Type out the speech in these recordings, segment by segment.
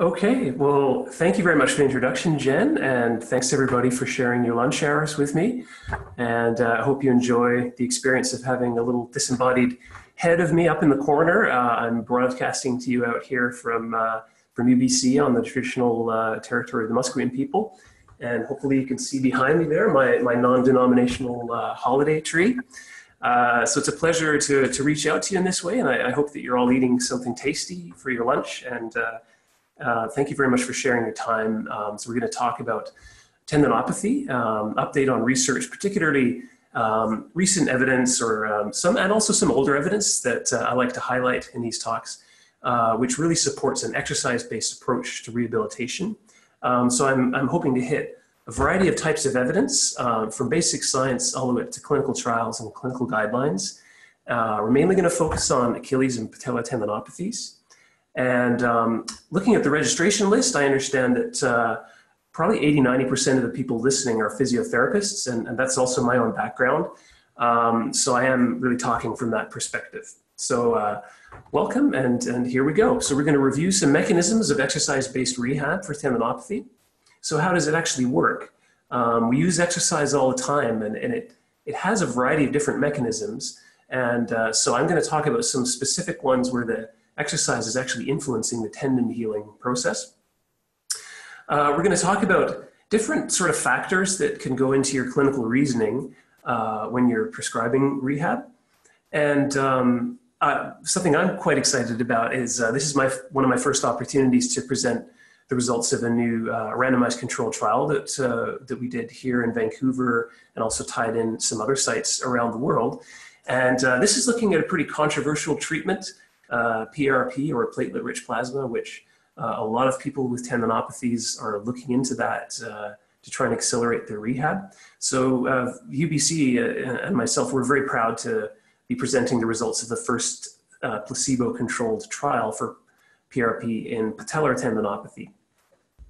Okay, well, thank you very much for the introduction, Jen, and thanks everybody for sharing your lunch hours with me. And uh, I hope you enjoy the experience of having a little disembodied head of me up in the corner. Uh, I'm broadcasting to you out here from, uh, from UBC on the traditional uh, territory of the Musqueam people. And hopefully you can see behind me there my, my non-denominational uh, holiday tree. Uh, so it's a pleasure to, to reach out to you in this way, and I, I hope that you're all eating something tasty for your lunch and uh, thank you very much for sharing your time. Um, so we're going to talk about tendinopathy, um, update on research, particularly um, recent evidence or um, some, and also some older evidence that uh, I like to highlight in these talks, uh, which really supports an exercise-based approach to rehabilitation. Um, so I'm, I'm hoping to hit a variety of types of evidence uh, from basic science all the way up to clinical trials and clinical guidelines. Uh, we're mainly going to focus on Achilles and patellar tendinopathies. And um, looking at the registration list, I understand that uh, probably 80, 90% of the people listening are physiotherapists, and, and that's also my own background. Um, so I am really talking from that perspective. So uh, welcome, and, and here we go. So we're going to review some mechanisms of exercise-based rehab for tendinopathy. So how does it actually work? Um, we use exercise all the time, and, and it, it has a variety of different mechanisms. And uh, so I'm going to talk about some specific ones where the exercise is actually influencing the tendon healing process. Uh, we're going to talk about different sort of factors that can go into your clinical reasoning uh, when you're prescribing rehab. And um, uh, something I'm quite excited about is uh, this is my one of my first opportunities to present the results of a new uh, randomized control trial that, uh, that we did here in Vancouver and also tied in some other sites around the world. And this is looking at a pretty controversial treatment uh, PRP or platelet rich plasma, which uh, a lot of people with tendinopathies are looking into that uh, to try and accelerate their rehab. So UBC uh, and myself, we're very proud to be presenting the results of the first uh, placebo-controlled trial for PRP in patellar tendinopathy.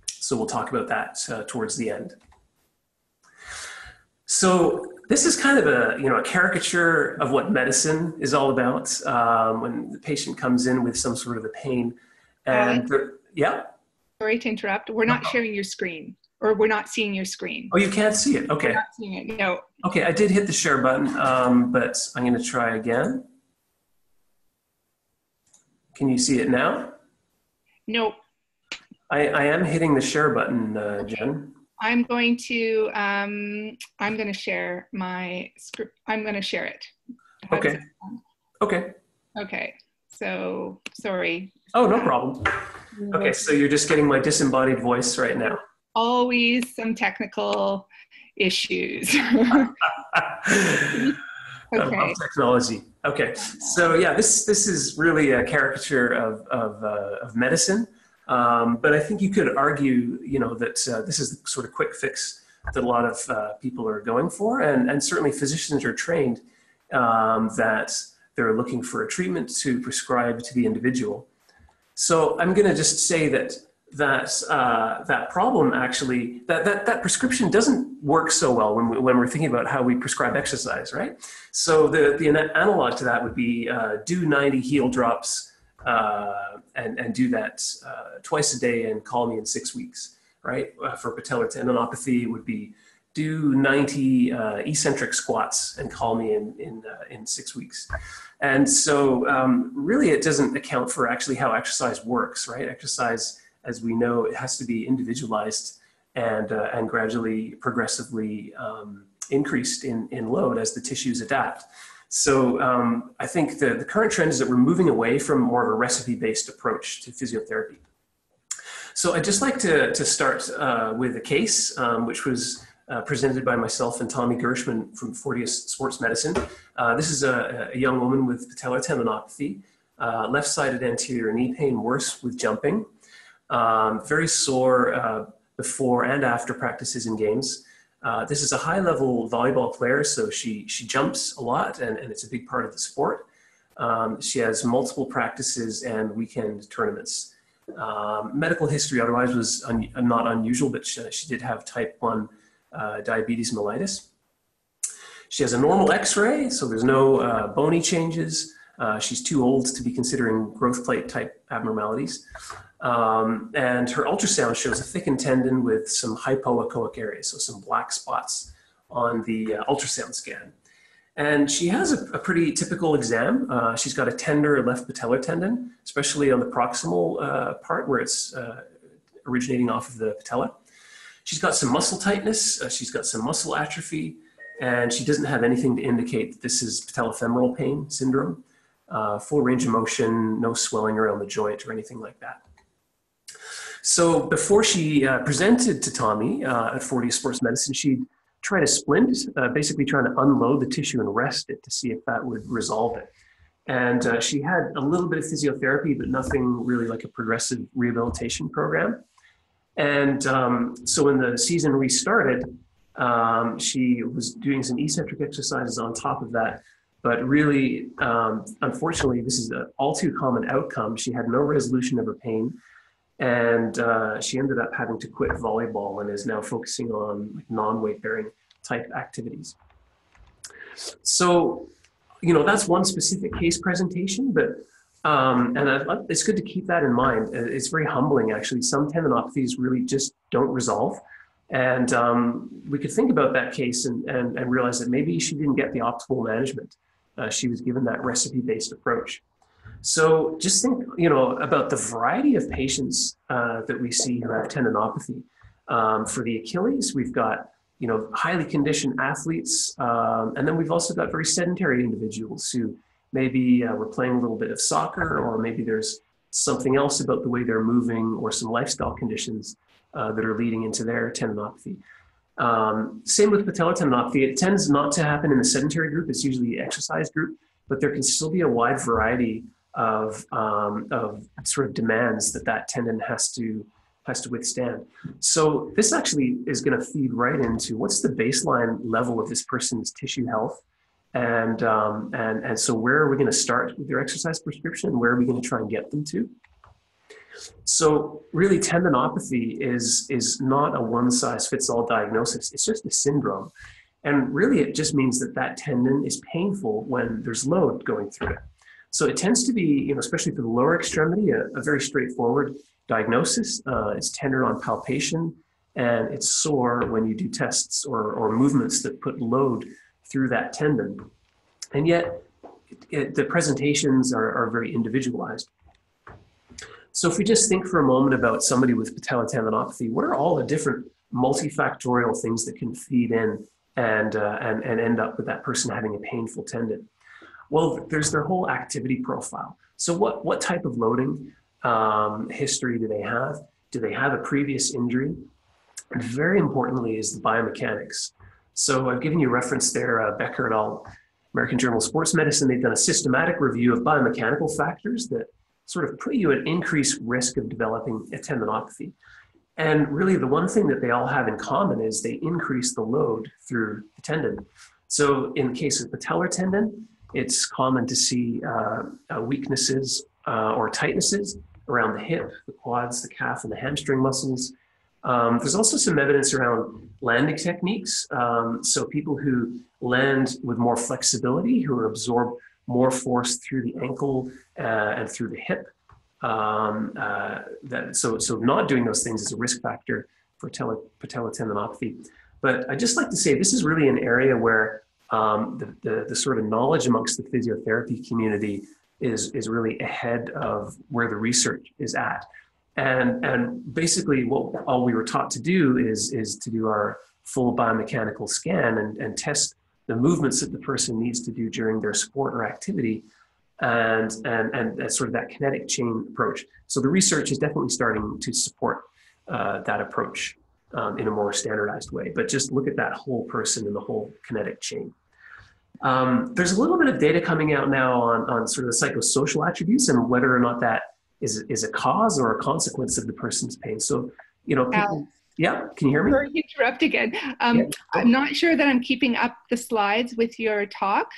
So we'll talk about that uh, towards the end. So this is kind of a you know a caricature of what medicine is all about um, when the patient comes in with some sort of a pain. And uh, yeah. Sorry to interrupt. We're not sharing your screen or we're not seeing your screen. Oh you can't see it. Okay. We're not seeing it no. Okay i did hit the share button um, but i'm going to try again. Can you see it now? Nope. I, I am hitting the share button uh, jen I'm going to um, I'm going to share my script. I'm going to share it. How okay. Okay. Okay. So sorry. Oh, no problem. Okay, so you're just getting my disembodied voice right now. Always some technical issues. okay. technology. Okay, so yeah, this this is really a caricature of of, uh, of medicine. Um, but I think you could argue, you know, that uh, this is the sort of quick fix that a lot of uh, people are going for, and, and certainly physicians are trained um, that they're looking for a treatment to prescribe to the individual. So I'm going to just say that that uh, that problem actually that, that that prescription doesn't work so well when, we, when we're thinking about how we prescribe exercise, right? So the the analog to that would be uh, do 90 heel drops uh, and, and do that uh, twice a day and call me in six weeks, right? Uh, for patellar tendinopathy, would be do 90 uh, eccentric squats and call me in, in, uh, in six weeks. And so um, really it doesn't account for actually how exercise works, right? Exercise, as we know, it has to be individualized and, and gradually, progressively um, increased in, in load as the tissues adapt. So um, I think the, the current trend is that we're moving away from more of a recipe-based approach to physiotherapy. So I'd just like to, to start uh, with a case um, which was uh, presented by myself and Tommy Gershman from Fortius Sports Medicine. Uh, this is a, a, young woman with patellar tendinopathy, uh, left-sided anterior knee pain, worse with jumping, um, very sore uh, before and after practices and games. Uh, this is a high level volleyball player, so she, she jumps a lot and, and it's a big part of the sport. Um, she has multiple practices and weekend tournaments. Um, medical history otherwise was un not unusual, but she, she, did have type 1 uh, diabetes mellitus. She has a normal x-ray, so there's no uh, bony changes. Uh, she's too old to be considering growth plate type abnormalities. Um, and her ultrasound shows a thickened tendon with some hypoechoic areas, so some black spots on the uh, ultrasound scan. And she has a, a pretty typical exam. Uh, she's got a tender left patellar tendon, especially on the proximal uh, part where it's uh, originating off of the patella. She's got some muscle tightness, she's got some muscle atrophy, and she doesn't have anything to indicate that this is patellofemoral pain syndrome. Uh, full range of motion, no swelling around the joint or anything like that. So before she uh, presented to Tommy uh, at Fortius Sports Medicine, she tried a splint, uh, basically trying to unload the tissue and rest it to see if that would resolve it. And uh, she had a little bit of physiotherapy, but nothing really like a progressive rehabilitation program. And um, so when the season restarted, um, she was doing some eccentric exercises on top of that. But really, um, unfortunately, this is an all too common outcome. She had no resolution of her pain and uh, she ended up having to quit volleyball and is now focusing on non-weight bearing type activities. So, you know, that's one specific case presentation, but um, and I, it's good to keep that in mind. Uh, it's very humbling, actually. Some tendinopathies really just don't resolve. And um, we could think about that case and, and, and, realize that maybe she didn't get the optimal management. Uh, she was given that recipe based approach. So just think, you know, about the variety of patients uh, that we see who have tendinopathy. Um, for the Achilles, we've got, you know, highly conditioned athletes, um, and then we've also got very sedentary individuals who maybe uh, we're playing a little bit of soccer, or maybe there's something else about the way they're moving, or some lifestyle conditions uh, that are leading into their tendinopathy. Um, same with patellar tendinopathy. It tends not to happen in the sedentary group. It's usually the exercise group, but there can still be a wide variety of, um, of sort of demands that that tendon has to has to withstand. So this actually is going to feed right into what's the baseline level of this person's tissue health, and um, and and so where are we going to start with their exercise prescription? Where are we going to try and get them to? So really, tendinopathy is is not a one size fits all diagnosis. It's just a syndrome, and really, it just means that that tendon is painful when there's load going through it. So it tends to be, you know, especially for the lower extremity, a, a very straightforward diagnosis. Uh, it's tender on palpation and it's sore when you do tests or, or movements that put load through that tendon. And yet, it, it, the presentations are, are very individualized. So if we just think for a moment about somebody with patellotendinopathy, what are all the different multifactorial things that can feed in and, uh, and, and end up with that person having a painful tendon? Well, there's their whole activity profile. So what, what type of loading um, history do they have? Do they have a previous injury? And very importantly is the biomechanics. So I've given you reference there, uh, Becker et al., American Journal of Sports Medicine. They've done a systematic review of biomechanical factors that sort of put you at increased risk of developing a tendinopathy. And really, the one thing that they all have in common is they increase the load through the tendon. So, in the case of patellar tendon, it's common to see uh, uh, weaknesses uh, or tightnesses around the hip, the quads, the calf, and the hamstring muscles. Um, there's also some evidence around landing techniques. Um, so people who land with more flexibility, who absorb more force through the ankle uh, and through the hip. Um, uh, that, so, so not doing those things is a risk factor for tele, patellotendinopathy. But I just like to say this is really an area where um, the, the, the, sort of knowledge amongst the physiotherapy community is, is really ahead of where the research is at. And, and basically what all we were taught to do is, is to do our full biomechanical scan and, and test the movements that the person needs to do during their sport or activity and, and, and sort of that kinetic chain approach. So the research is definitely starting to support uh, that approach um, in a more standardized way. But just look at that whole person and the whole kinetic chain. Um, there's a little bit of data coming out now on, on sort of the psychosocial attributes and whether or not that is, is a cause or a consequence of the person's pain. So, you know, people, yeah, can you hear me? Sorry, interrupt again. Um, yeah. I'm not sure that I'm keeping up the slides with your talk.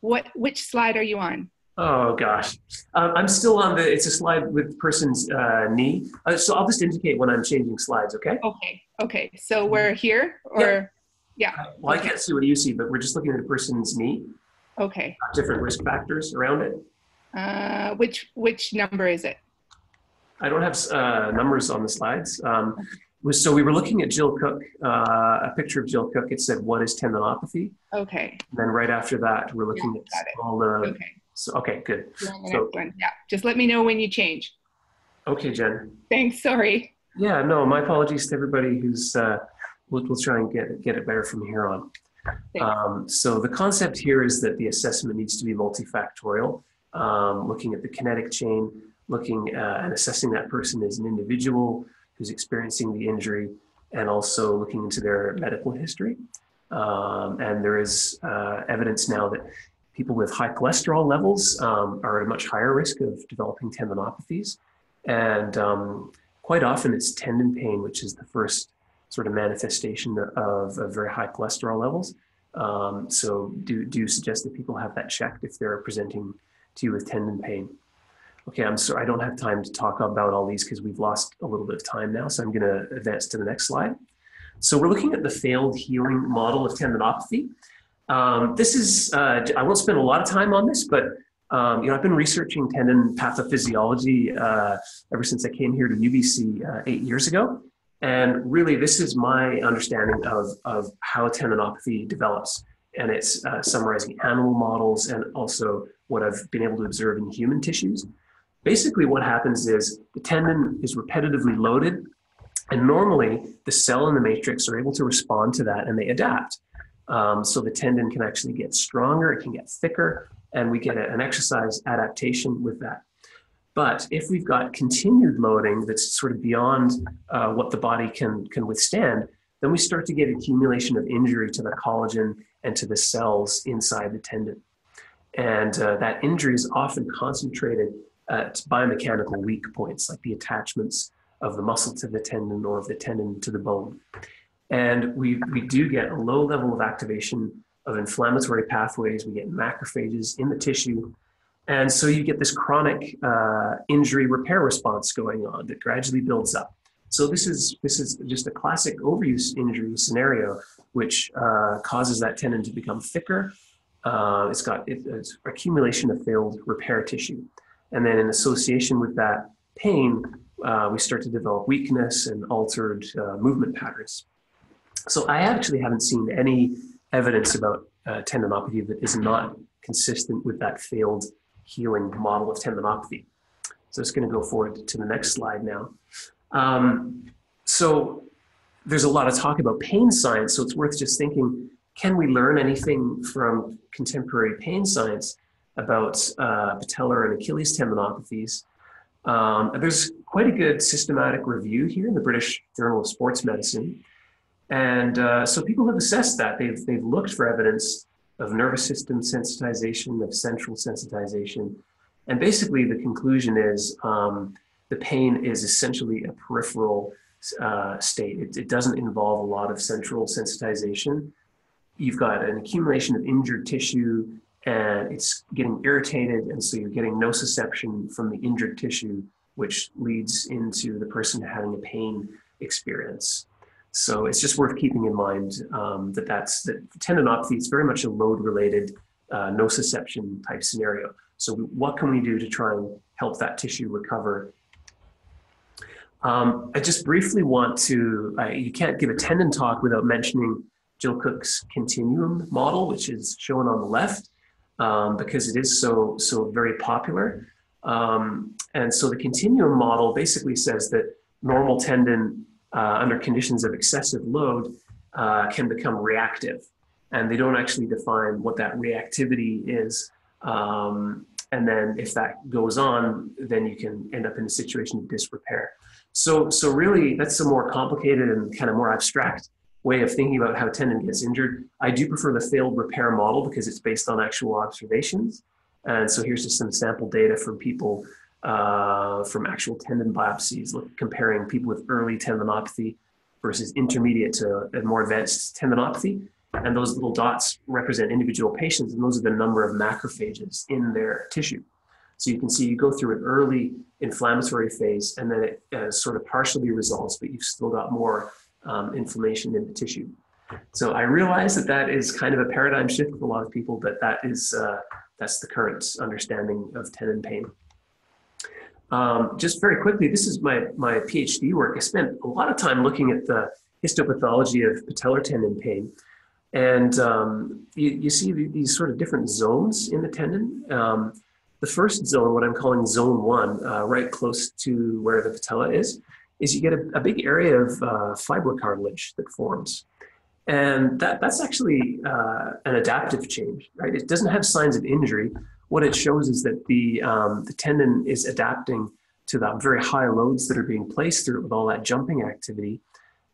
What, which slide are you on? Oh gosh, um, I'm still on the. It's a slide with person's uh, knee. Uh, so I'll just indicate when I'm changing slides. Okay. Okay. Okay. So we're here, or yeah. yeah. Well, I can't see what you see, but we're just looking at a person's knee. Okay. Different risk factors around it. Uh, which which number is it? I don't have uh, numbers on the slides. Um, so we were looking at Jill Cook, uh, a picture of Jill Cook. It said, "What is tendinopathy?" Okay. And then right after that, we're looking yeah, at all the. Okay. So okay, good. So, yeah, just let me know when you change. Okay, Jen. Thanks. Sorry. Yeah, no, my apologies to everybody who's. Uh, we'll, we'll try and get get it better from here on. Um, so the concept here is that the assessment needs to be multifactorial, um, looking at the kinetic chain, looking uh, and assessing that person as an individual who's experiencing the injury, and also looking into their medical history. Um, and there is uh, evidence now that people with high cholesterol levels um, are at a much higher risk of developing tendinopathies. And um, quite often it's tendon pain, which is the first sort of manifestation of, of very high cholesterol levels. Um, so do, do you suggest that people have that checked if they're presenting to you with tendon pain. Okay, I'm sorry, I don't have time to talk about all these because we've lost a little bit of time now. So I'm going to advance to the next slide. So we're looking at the failed healing model of tendinopathy. Um, this is, uh, I won't spend a lot of time on this, but um, you know, I've been researching tendon pathophysiology uh, ever since I came here to UBC uh, eight years ago. And really, this is my understanding of, of how tendinopathy develops. And it's uh, summarizing animal models and also what I've been able to observe in human tissues. Basically, what happens is the tendon is repetitively loaded, and normally the cell in the matrix are able to respond to that and they adapt. Um, so the tendon can actually get stronger, it can get thicker, and we get a, an exercise adaptation with that. But if we've got continued loading that's sort of beyond uh, what the body can, can withstand, then we start to get accumulation of injury to the collagen and to the cells inside the tendon. And uh, that injury is often concentrated at biomechanical weak points, like the attachments of the muscle to the tendon or of the tendon to the bone. And we, we do get a low level of activation of inflammatory pathways. We get macrophages in the tissue. And so you get this chronic uh, injury repair response going on that gradually builds up. So this is this is just a classic overuse injury scenario, which uh, causes that tendon to become thicker. Uh, it's got it, it's accumulation of failed repair tissue. And then in association with that pain, uh, we start to develop weakness and altered uh, movement patterns. So I actually haven't seen any evidence about uh, tendinopathy that is not consistent with that failed healing model of tendinopathy. So it's going to go forward to the next slide now. Um, so there's a lot of talk about pain science, so it's worth just thinking, can we learn anything from contemporary pain science about uh, patellar and Achilles tendinopathies. Um, there's quite a good systematic review here in the British Journal of Sports Medicine. And uh, so people have assessed that. They've, they've looked for evidence of nervous system sensitization, of central sensitization. And basically, the conclusion is um, the pain is essentially a peripheral uh, state. It, it doesn't involve a lot of central sensitization. You've got an accumulation of injured tissue and it's getting irritated, and so you're getting nociception from the injured tissue, which leads into the person having a pain experience. So it's just worth keeping in mind um, that that's that tendinopathy is very much a load-related uh, nociception type scenario. So what can we do to try and help that tissue recover? Um, I just briefly want to, you can't give a tendon talk without mentioning Jill Cook's continuum model, which is shown on the left um, because it is so so very popular. Um, and so the continuum model basically says that normal tendon uh, under conditions of excessive load uh, can become reactive, and they don't actually define what that reactivity is. Um, and then if that goes on, then you can end up in a situation of disrepair. So, so really, that's a more complicated and kind of more abstract way of thinking about how tendon gets injured. I do prefer the failed repair model because it's based on actual observations. And so here's just some sample data from people uh, from actual tendon biopsies, look, comparing people with early tendinopathy versus intermediate to more advanced tendinopathy. And those little dots represent individual patients, and those are the number of macrophages in their tissue. So you can see you go through an early inflammatory phase, and then it uh, sort of partially resolves, but you've still got more um, inflammation in the tissue. So I realize that that is kind of a paradigm shift for a lot of people, but that is uh, That's the current understanding of tendon pain. Um, just very quickly, this is my, my PhD work. I spent a lot of time looking at the histopathology of patellar tendon pain. And um, you, you, see these sort of different zones in the tendon. Um, the first zone, what I'm calling zone one, uh, right close to where the patella is, is you get a, a big area of uh, fibrocartilage that forms. And that, that's actually uh, an adaptive change, right? It doesn't have signs of injury. What it shows is that the, um, the tendon is adapting to the very high loads that are being placed through it with all that jumping activity.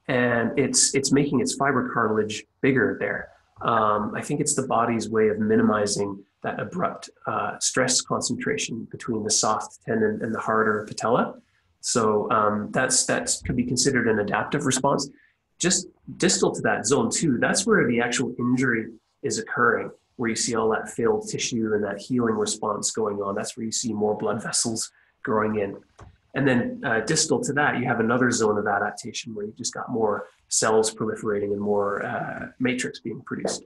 And it's, it's making its fibrocartilage bigger there. Um, I think it's the body's way of minimizing that abrupt uh, stress concentration between the soft tendon and the harder patella. So um, that's that could be considered an adaptive response. Just distal to that zone two, that's where the actual injury is occurring, where you see all that failed tissue and that healing response going on. That's where you see more blood vessels growing in. And then uh, distal to that, you have another zone of adaptation where you just got more cells proliferating and more uh, matrix being produced.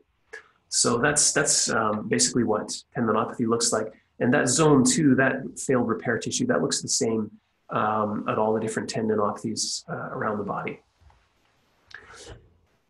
So that's that's um, basically what tendinopathy looks like. And that zone two, that failed repair tissue, that looks the same um, at all the different tendinopathies uh, around the body.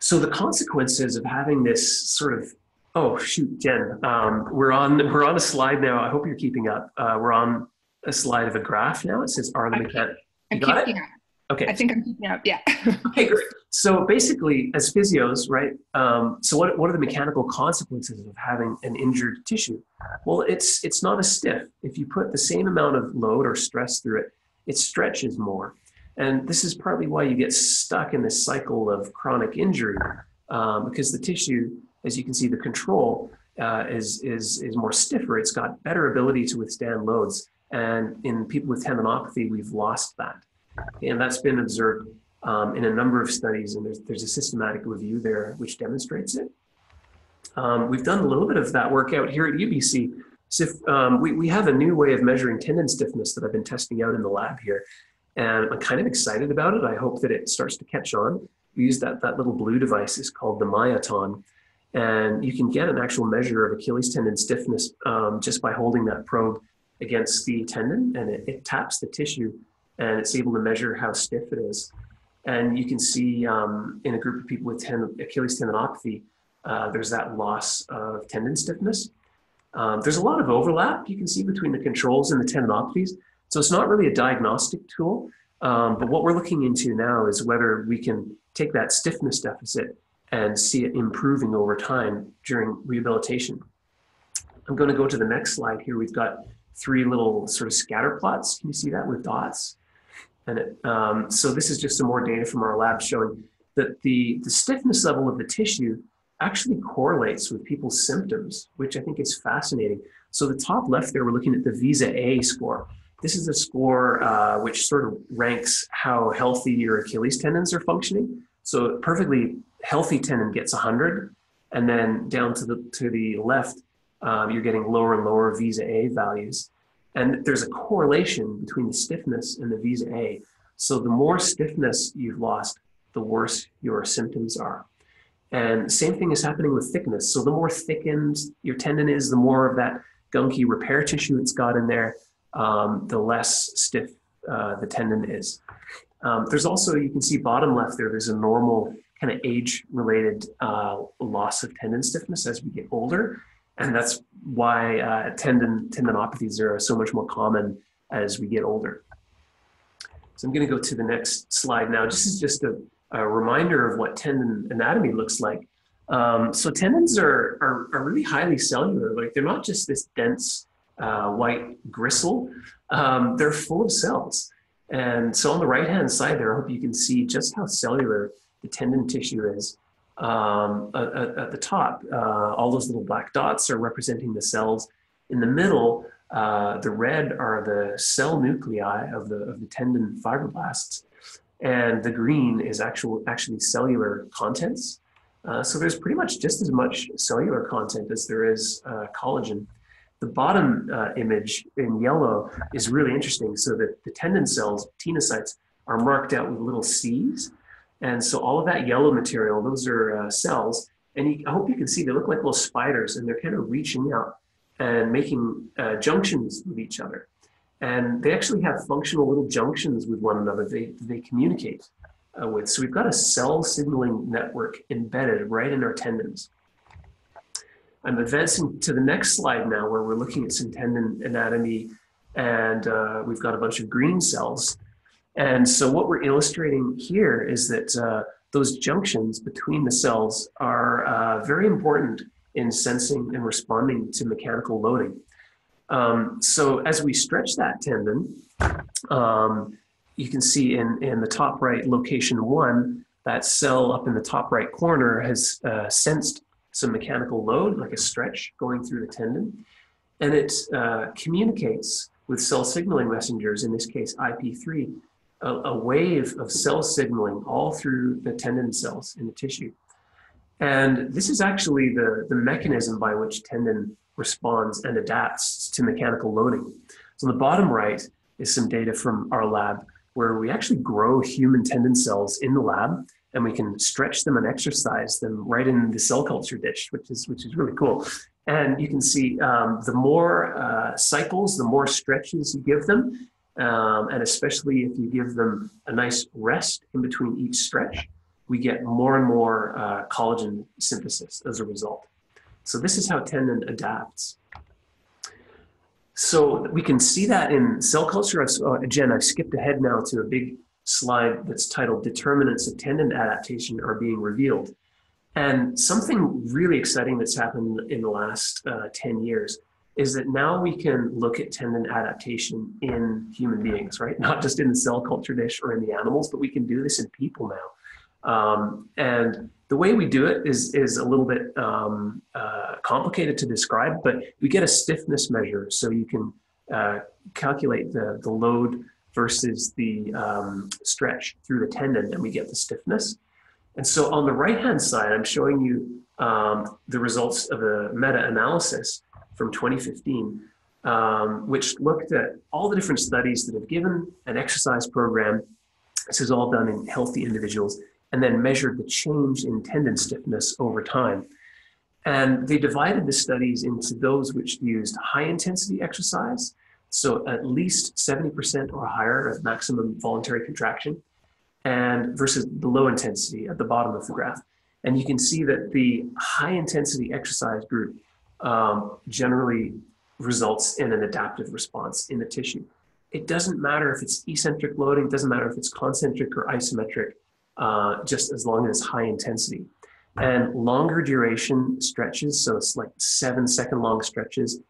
So the consequences of having this sort of oh shoot, Jen, um, we're on we're on a slide now. I hope you're keeping up. Uh, we're on a slide of a graph now. It says are the mechanic. I'm keeping it? up. Okay. I think I'm keeping up. Yeah. okay, great. So basically, as physios, right? Um, so what, what are the mechanical consequences of having an injured tissue? Well, it's it's not as stiff. If you put the same amount of load or stress through it, it stretches more. And this is partly why you get stuck in this cycle of chronic injury, um, because the tissue, as you can see, the control uh, is is is more stiffer. It's got better ability to withstand loads. And in people with tendinopathy, we've lost that. And that's been observed um, in a number of studies, and there's, there's a systematic review there which demonstrates it. Um, we've done a little bit of that work out here at UBC. So if, um, we, we have a new way of measuring tendon stiffness that I've been testing out in the lab here. And I'm kind of excited about it. I hope that it starts to catch on. We use that, that little blue device is called the Myoton. And you can get an actual measure of Achilles tendon stiffness um, just by holding that probe against the tendon and it, it taps the tissue and it's able to measure how stiff it is. And you can see um, in a group of people with ten, Achilles tendinopathy, uh, there's that loss of tendon stiffness. Um, there's a lot of overlap you can see between the controls and the tendinopathies. So it's not really a diagnostic tool, um, but what we're looking into now is whether we can take that stiffness deficit and see it improving over time during rehabilitation. I'm going to go to the next slide here. We've got three little sort of scatter plots. Can you see that with dots? And it, um, so this is just some more data from our lab showing that the, the stiffness level of the tissue actually correlates with people's symptoms, which I think is fascinating. So the top left there, we're looking at the VISA A score. This is a score uh, which sort of ranks how healthy your Achilles tendons are functioning. So perfectly healthy tendon gets 100, and then down to the to the left, um, you're getting lower and lower VISA A values. And there's a correlation between the stiffness and the VISA A. So the more stiffness you've lost, the worse your symptoms are. And same thing is happening with thickness. So the more thickened your tendon is, the more of that gunky repair tissue it's got in there, um, the less stiff uh, the tendon is. Um, there's also, you can see bottom left there, there's a normal kind of age related uh, loss of tendon stiffness as we get older and that's why uh, tendon tendinopathies are so much more common as we get older. So I'm going to go to the next slide now. This is just a, a reminder of what tendon anatomy looks like. Um, so tendons are, are, are, really highly cellular. Like they're not just this dense uh, white gristle. Um, they're full of cells. And so on the right hand side there, I hope you can see just how cellular the tendon tissue is um, at, at, the top. Uh, all those little black dots are representing the cells. In the middle, uh, the red are the cell nuclei of the, of the tendon fibroblasts, and the green is actual, actually cellular contents. Uh, so there's pretty much just as much cellular content as there is uh, collagen. The bottom uh, image in yellow is really interesting. So that the tendon cells, tenocytes, are marked out with little C's. And so all of that yellow material, those are uh, cells. And you, I hope you can see they look like little spiders and they're kind of reaching out and making uh, junctions with each other. And they actually have functional little junctions with one another they, they communicate uh, with. So we've got a cell signaling network embedded right in our tendons. I'm advancing to the next slide now where we're looking at some tendon anatomy and uh, we've got a bunch of green cells. And so what we're illustrating here is that uh, those junctions between the cells are uh, very important in sensing and responding to mechanical loading. Um, so as we stretch that tendon, um, you can see in, in the top right location one, that cell up in the top right corner has uh, sensed some mechanical load, like a stretch going through the tendon, and it uh, communicates with cell signaling messengers, in this case IP3, a, a, wave of cell signaling all through the tendon cells in the tissue. And this is actually the, the mechanism by which tendon responds and adapts to mechanical loading. So the bottom right is some data from our lab where we actually grow human tendon cells in the lab and we can stretch them and exercise them right in the cell culture dish, which is which is really cool. And you can see um, the more uh, cycles, the more stretches you give them, um, and especially if you give them a nice rest in between each stretch, we get more and more uh, collagen synthesis as a result. So this is how tendon adapts. So we can see that in cell culture. Uh, Jen, I've skipped ahead now to a big slide that's titled Determinants of Tendon Adaptation Are Being Revealed. And something really exciting that's happened in the last uh, 10 years is that now we can look at tendon adaptation in human beings, right? Not just in the cell culture dish or in the animals, but we can do this in people now. Um, and the way we do it is, is a little bit um, uh, complicated to describe, but we get a stiffness measure. So you can uh, calculate the, the load versus the um, stretch through the tendon, and we get the stiffness. And so on the right hand side, I'm showing you um, the results of a meta analysis from 2015, um, which looked at all the different studies that have given an exercise program. This is all done in healthy individuals, and then measured the change in tendon stiffness over time. And they divided the studies into those which used high intensity exercise, so at least 70% or higher of maximum voluntary contraction, and versus the low intensity at the bottom of the graph. And you can see that the high intensity exercise group um, generally results in an adaptive response in the tissue. It doesn't matter if it's eccentric loading, it doesn't matter if it's concentric or isometric, uh, just as long as high intensity. And longer duration stretches, so it's like seven second long stretches,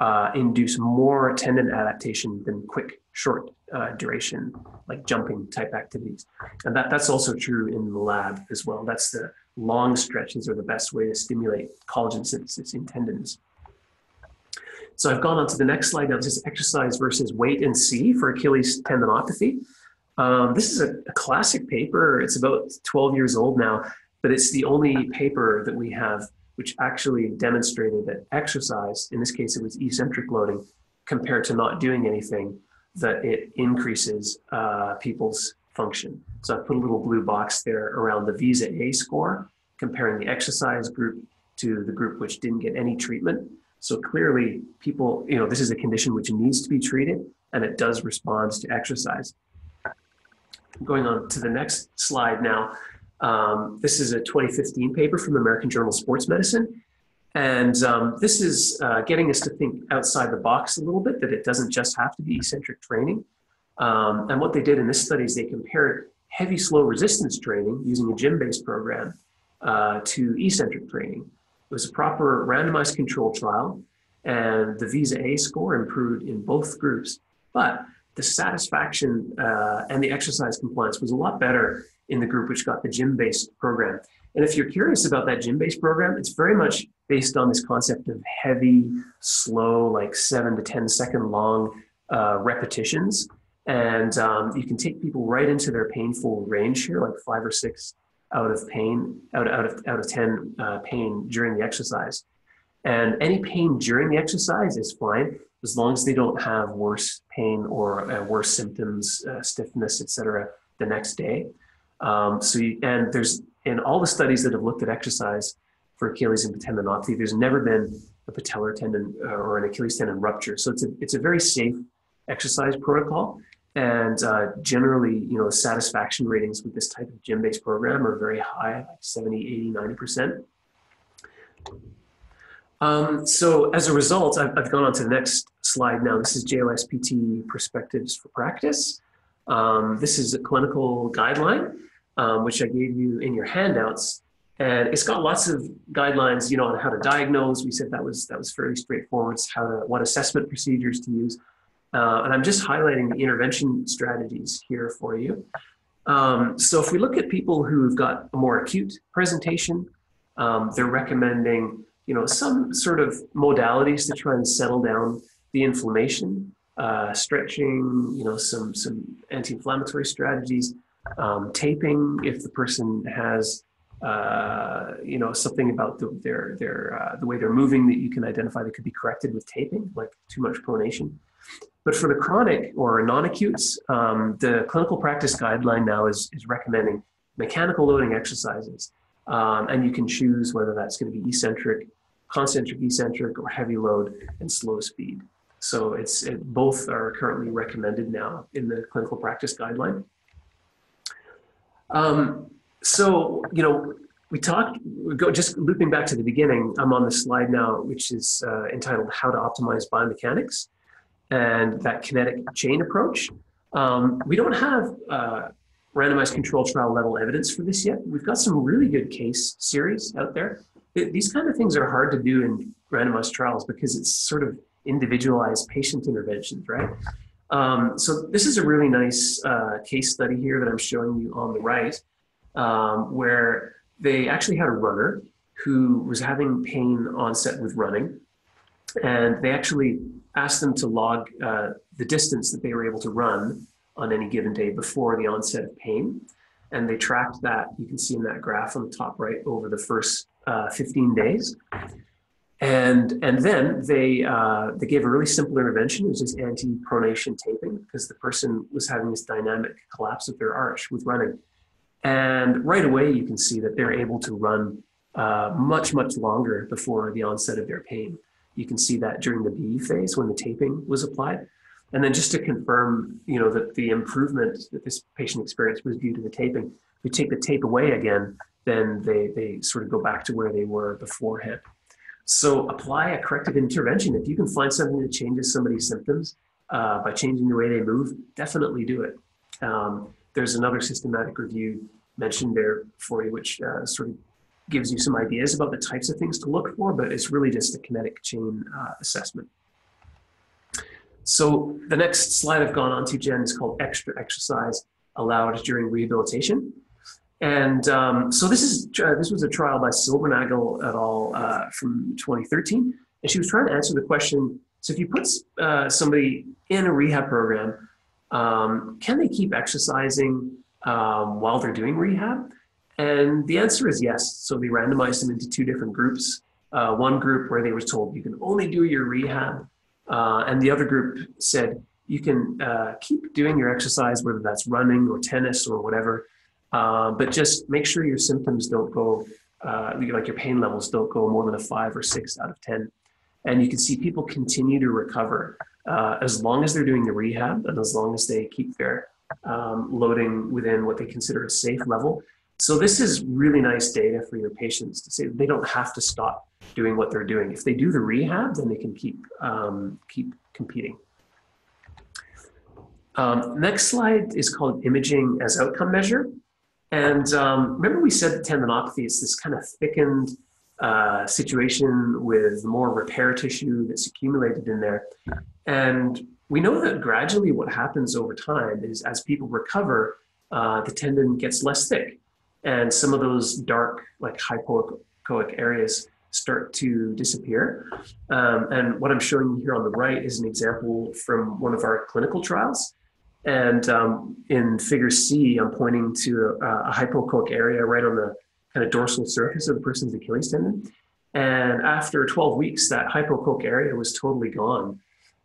uh, induce more tendon adaptation than quick, short uh, duration, like jumping type activities. And that, that's also true in the lab as well. That's the long stretches are the best way to stimulate collagen synthesis in tendons. So I've gone on to the next slide now. This is exercise versus wait and see for Achilles tendinopathy. Um, this is a, a, classic paper. It's about 12 years old now, but it's the only paper that we have which actually demonstrated that exercise, in this case it was eccentric loading, compared to not doing anything, that it increases uh, people's function. So I put a little blue box there around the VISA A score, comparing the exercise group to the group which didn't get any treatment. So clearly, people, you know, this is a condition which needs to be treated and it does respond to exercise. Going on to the next slide now. Um, this is a 2015 paper from the American Journal of Sports Medicine. And um, this is uh, getting us to think outside the box a little bit, that it doesn't just have to be eccentric training. Um, and what they did in this study is they compared heavy slow resistance training using a gym-based program uh, to eccentric training. It was a proper randomized control trial, and the VISA A score improved in both groups. But the satisfaction uh, and the exercise compliance was a lot better in the group which got the gym-based program. And if you're curious about that gym-based program, it's very much based on this concept of heavy, slow, like seven to ten second long uh, repetitions. And um, you can take people right into their painful range here, like five or six out of pain, out, out of out of ten uh, pain during the exercise. And any pain during the exercise is fine as long as they don't have worse pain or uh, worse symptoms, uh, stiffness, etc. the next day. Um, so, you, and there's in all the studies that have looked at exercise for Achilles and tendinopathy, there's never been a patellar tendon uh, or an Achilles tendon rupture. So it's a, it's a very safe exercise protocol. And uh, generally, you know, satisfaction ratings with this type of gym-based program are very high, like 70, 80, 90%. Um, so as a result, I've, I've, gone on to the next slide now. This is JOSPT Perspectives for Practice. Um, this is a clinical guideline, um, which I gave you in your handouts. And it's got lots of guidelines, you know, on how to diagnose. We said that was that was fairly straightforward. How to what assessment procedures to use, uh, and I'm just highlighting the intervention strategies here for you. Um, so if we look at people who've got a more acute presentation, um, they're recommending, you know, some sort of modalities to try and settle down the inflammation, uh, stretching, you know, some some anti-inflammatory strategies, um, taping if the person has uh, you know something about the, their their uh, the way they're moving that you can identify that could be corrected with taping, like too much pronation. But for the chronic or non-acutes, um, the clinical practice guideline now is is recommending mechanical loading exercises, um, and you can choose whether that's going to be eccentric, concentric, eccentric, or heavy load and slow speed. So it's it, both are currently recommended now in the clinical practice guideline. Um, so, you know, we talked, we go just looping back to the beginning. I'm on the slide now, which is uh, entitled How to Optimize Biomechanics and that kinetic chain approach. Um, we don't have uh, randomized control trial level evidence for this yet. We've got some really good case series out there. These kind of things are hard to do in randomized trials because it's sort of individualized patient interventions, right? Um, so this is a really nice uh, case study here that I'm showing you on the right um, where they actually had a runner who was having pain onset with running. And they actually asked them to log uh, the distance that they were able to run on any given day before the onset of pain. And they tracked that, you can see in that graph on the top right, over the first uh, 15 days. And, and then they, uh, they gave a really simple intervention, was just anti-pronation taping, because the person was having this dynamic collapse of their arch with running. And right away, you can see that they're able to run uh, much, much longer before the onset of their pain. You can see that during the BE phase when the taping was applied. And then just to confirm, you know, that the improvement that this patient experienced was due to the taping, if we take the tape away again, then they, they sort of go back to where they were before beforehand. So apply a corrective intervention. If you can find something that changes somebody's symptoms uh, by changing the way they move, definitely do it. Um, there's another systematic review mentioned there for you, which uh, sort of gives you some ideas about the types of things to look for, but it's really just a kinetic chain uh, assessment. So the next slide I've gone on to, Jen, is called extra exercise allowed during rehabilitation. And um, so this is uh, this was a trial by Silbernagel et al. Uh, from 2013, and she was trying to answer the question: so if you put uh, somebody in a rehab program um, can they keep exercising um, while they're doing rehab? And the answer is yes. So they randomized them into two different groups. Uh, one group where they were told you can only do your rehab, uh, and the other group said you can uh, keep doing your exercise, whether that's running or tennis or whatever, uh, but just make sure your symptoms don't go, uh, like your pain levels don't go more than a five or six out of 10. And you can see people continue to recover uh, as long as they're doing the rehab and as long as they keep their um, loading within what they consider a safe level. So this is really nice data for your patients to say they don't have to stop doing what they're doing. If they do the rehab, then they can keep um, keep competing. Um, next slide is called imaging as outcome measure. And um, remember we said tendinopathy is this kind of thickened uh, situation with more repair tissue that's accumulated in there. And we know that gradually what happens over time is as people recover, uh, the tendon gets less thick. And some of those dark, like hypoechoic areas start to disappear. Um, and what I'm showing you here on the right is an example from one of our clinical trials. And um, in figure C, I'm pointing to a, a area right on the kind of dorsal surface of the person's Achilles tendon. And after 12 weeks, that hypoechoic area was totally gone.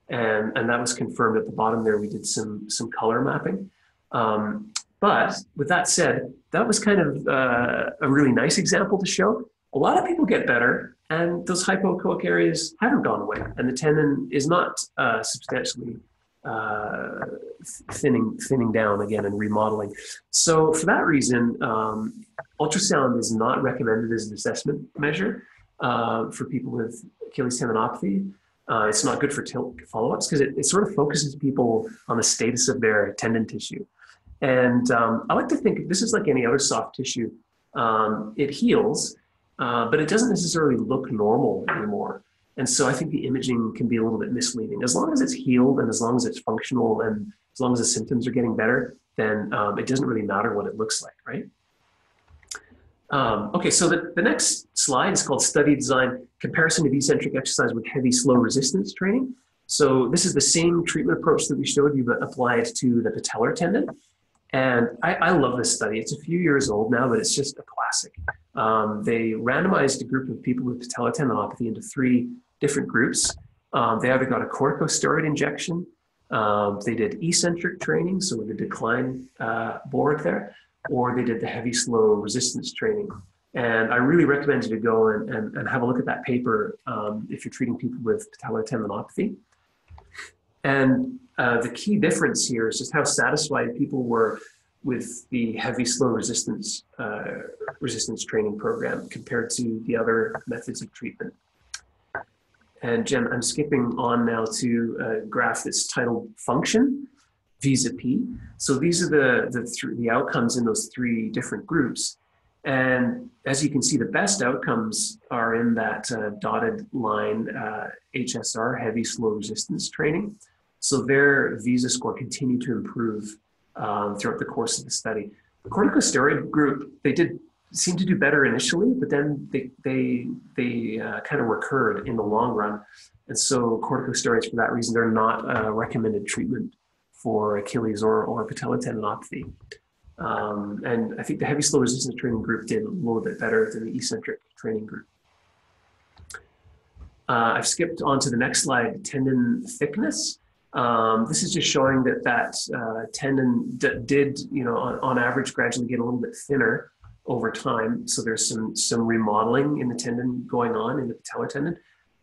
And, and that was confirmed at the bottom there. We did some, some color mapping. Um, but with that said, that was kind of uh, a really nice example to show. a lot of people get better, and those hypoechoic areas haven't gone away, and the tendon is not uh, substantially uh, thinning thinning down again and remodeling. So for that reason, um, ultrasound is not recommended as an assessment measure uh, for people with Achilles tendinopathy. Uh, it's not good for follow-ups because it, it, sort of focuses people on the status of their tendon tissue. And um, I like to think this is like any other soft tissue. Um, it heals, uh, but it doesn't necessarily look normal anymore. And so I think the imaging can be a little bit misleading. As long as it's healed and as long as it's functional and as long as the symptoms are getting better, then um, it doesn't really matter what it looks like, right? Um, okay, so the, the next slide is called study design comparison of eccentric exercise with heavy slow resistance training. So this is the same treatment approach that we showed you, but applied to the patellar tendon. And I, I love this study. It's a few years old now, but it's just a classic. Um, they randomized a group of people with patellar tendinopathy into three different groups. Um, they either got a corticosteroid injection, um, they did eccentric training, so with the decline uh, board there, or they did the heavy slow resistance training. And I really recommend you to go and, and, and have a look at that paper um, if you're treating people with patellar tendinopathy. And uh, the key difference here is just how satisfied people were with the heavy slow resistance uh, resistance training program compared to the other methods of treatment. And Jen, I'm skipping on now to a graph that's titled function, VISA-P. So these are the, the, th the outcomes in those three different groups. And as you can see, the best outcomes are in that uh, dotted line uh, HSR, heavy slow resistance training. So their VISA score continued to improve um, throughout the course of the study. The corticosteroid group, they did seemed to do better initially, but then they they they uh, kind of recurred in the long run, and so corticosteroids for that reason they're not a recommended treatment for Achilles or or patellar tendinopathy. Um, and I think the heavy slow resistance training group did a little bit better than the eccentric training group. Uh, I've skipped on to the next slide, tendon thickness. Um, this is just showing that that uh, tendon did, you know, on, on average gradually get a little bit thinner over time. So there's some some remodeling in the tendon going on in the patellar tendon.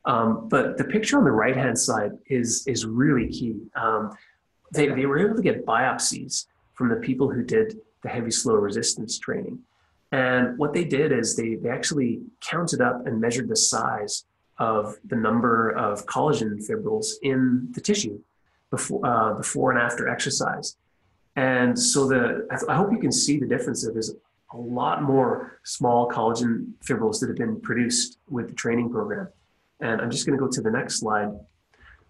Um, but the picture on the right hand side is is really key. Um, they, they were able to get biopsies from the people who did the heavy slow resistance training. And what they did is they, they actually counted up and measured the size of the number of collagen fibrils in the tissue before, uh, before and after exercise. And so the I, I hope you can see the difference. There's a lot more small collagen fibrils that have been produced with the training program. And I'm just going to go to the next slide,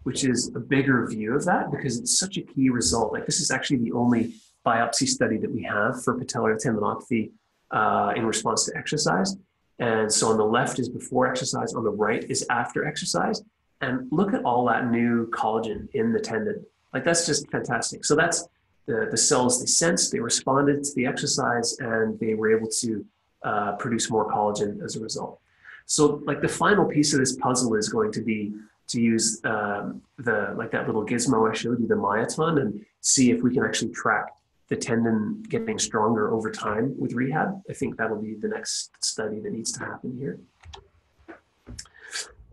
which is a bigger view of that because it's such a key result. Like this is actually the only biopsy study that we have for patellar tendinopathy uh, in response to exercise. And so on the left is before exercise, on the right is after exercise. And look at all that new collagen in the tendon. Like that's just fantastic. So that's the, the cells they sensed, they responded to the exercise, and they were able to uh, produce more collagen as a result. So like the final piece of this puzzle is going to be to use um, the like that little gizmo I showed you, the myoton, and see if we can actually track the tendon getting stronger over time with rehab. I think that'll be the next study that needs to happen here.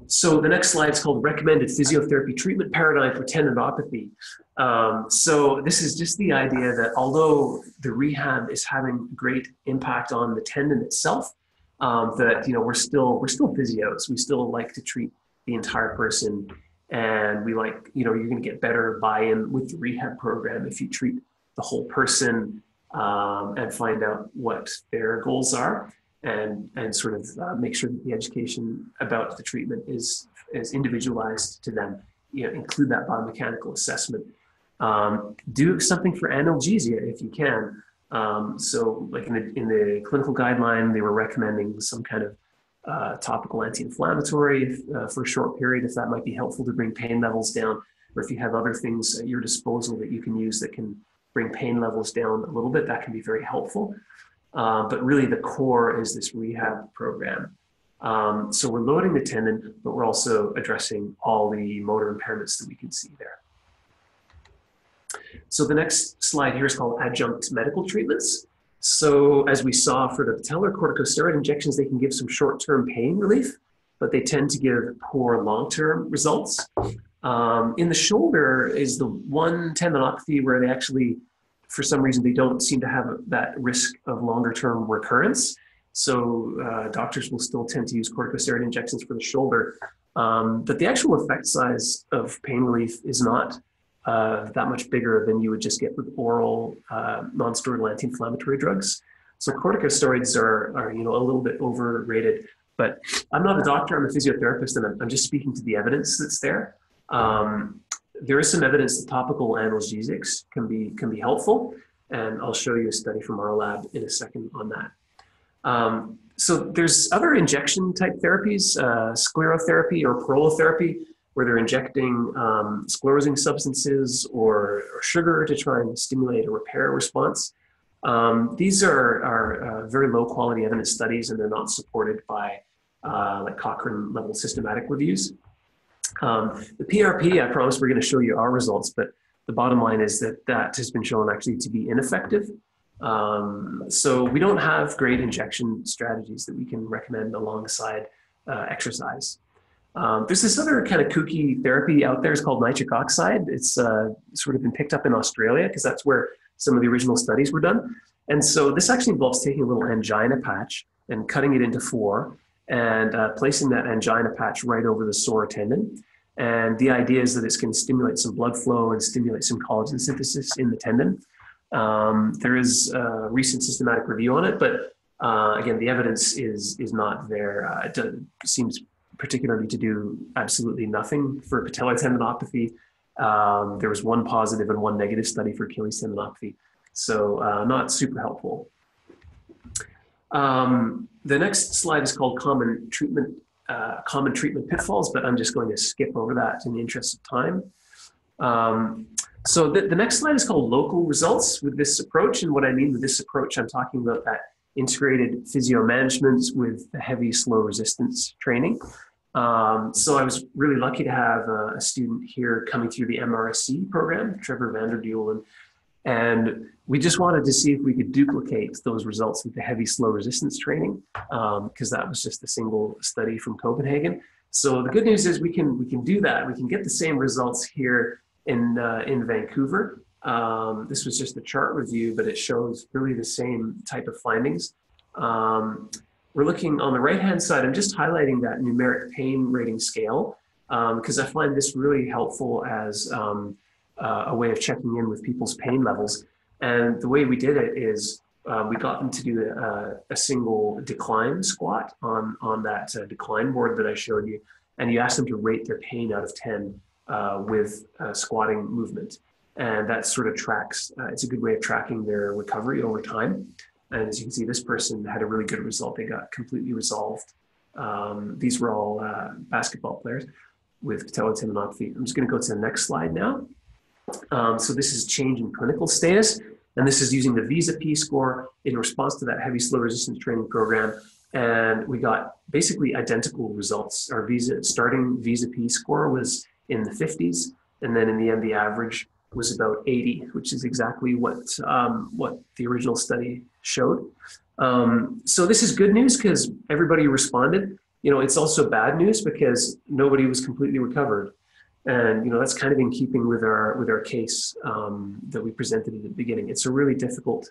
So the next slide is called recommended physiotherapy treatment paradigm for tendinopathy. Um, so this is just the idea that although the rehab is having great impact on the tendon itself, um, that you know we're still we're still physios. We still like to treat the entire person, and we like you know you're going to get better buy-in with the rehab program if you treat the whole person um, and find out what their goals are and and sort of uh, make sure that the education about the treatment is is individualized to them. You know, include that biomechanical assessment. Um, do something for analgesia if you can. Um, so, like in the in the clinical guideline, they were recommending some kind of uh, topical anti-inflammatory uh, for a short period, if that might be helpful to bring pain levels down, or if you have other things at your disposal that you can use that can bring pain levels down a little bit, that can be very helpful. Uh, but really the core is this rehab program. Um, so we're loading the tendon, but we're also addressing all the motor impairments that we can see there. So the next slide here is called adjunct medical treatments. so as we saw for the patellar corticosteroid injections, they can give some short-term pain relief, but they tend to give poor long-term results. Um, in the shoulder is the one tendinopathy where they actually, for some reason, they don't seem to have that risk of longer-term recurrence. So uh, doctors will still tend to use corticosteroid injections for the shoulder. Um, but the actual effect size of pain relief is not uh, that much bigger than you would just get with oral uh, non-steroidal anti-inflammatory drugs. So corticosteroids are, are, you know, a little bit overrated. But I'm not a doctor. I'm a physiotherapist, and I'm, I'm just speaking to the evidence that's there. Um, there is some evidence that topical analgesics can be can be helpful, and I'll show you a study from our lab in a second on that. Um, so there's other injection type therapies, uh, sclerotherapy or prolotherapy where they're injecting um, sclerosing substances or, or, sugar to try and stimulate a repair response. Um, these are, are uh, very low quality evidence studies and they're not supported by uh, like Cochrane level systematic reviews. Um, the PRP, I promise we're going to show you our results, but the bottom line is that that has been shown actually to be ineffective. Um, so we don't have great injection strategies that we can recommend alongside uh, exercise. Um, there's this other kind of kooky therapy out there. It's called nitric oxide. It's uh, sort of been picked up in Australia because that's where some of the original studies were done. And so this actually involves taking a little angina patch and cutting it into four and uh, placing that angina patch right over the sore tendon. And the idea is that it's going to stimulate some blood flow and stimulate some collagen synthesis in the tendon. Um, there is a recent systematic review on it, but uh, again, the evidence is is not there. Uh, it, seems particularly to do absolutely nothing for patellar tendinopathy. Um, there was one positive and one negative study for Achilles tendinopathy, so uh, not super helpful. Um, the next slide is called common treatment, uh, common treatment pitfalls, but I'm just going to skip over that in the interest of time. Um, so the, the next slide is called local results with this approach, and what I mean with this approach, I'm talking about that integrated physio management with heavy slow resistance training. Um, so I was really lucky to have a, a, student here coming through the MRSC program, Trevor Vander Doelen, and we just wanted to see if we could duplicate those results with the heavy slow resistance training, because um, that was just a single study from Copenhagen. So the good news is we can we can do that. We can get the same results here in uh, in Vancouver. Um, this was just a chart review, but it shows really the same type of findings. Um, we're looking on the right-hand side, I'm just highlighting that numeric pain rating scale because um, I find this really helpful as um, uh, a way of checking in with people's pain levels. And the way we did it is uh, we got them to do a, a, single decline squat on, on that uh, decline board that I showed you. And you asked them to rate their pain out of 10 uh, with squatting movement. And that sort of tracks, uh, it's a good way of tracking their recovery over time. And as you can see, this person had a really good result. They got completely resolved. Um, these were all uh, basketball players with patellar tendinopathy. I'm just going to go to the next slide now. Um, so this is change in clinical status. And this is using the VISA-P score in response to that heavy slow resistance training program. And we got basically identical results. Our visa starting VISA-P score was in the 50s. And then in the end, the average was about 80, which is exactly what, um, what the original study showed. Um, so this is good news because everybody responded. You know, it's also bad news because nobody was completely recovered. And you know that's kind of in keeping with our with our case um, that we presented at the beginning. It's a really difficult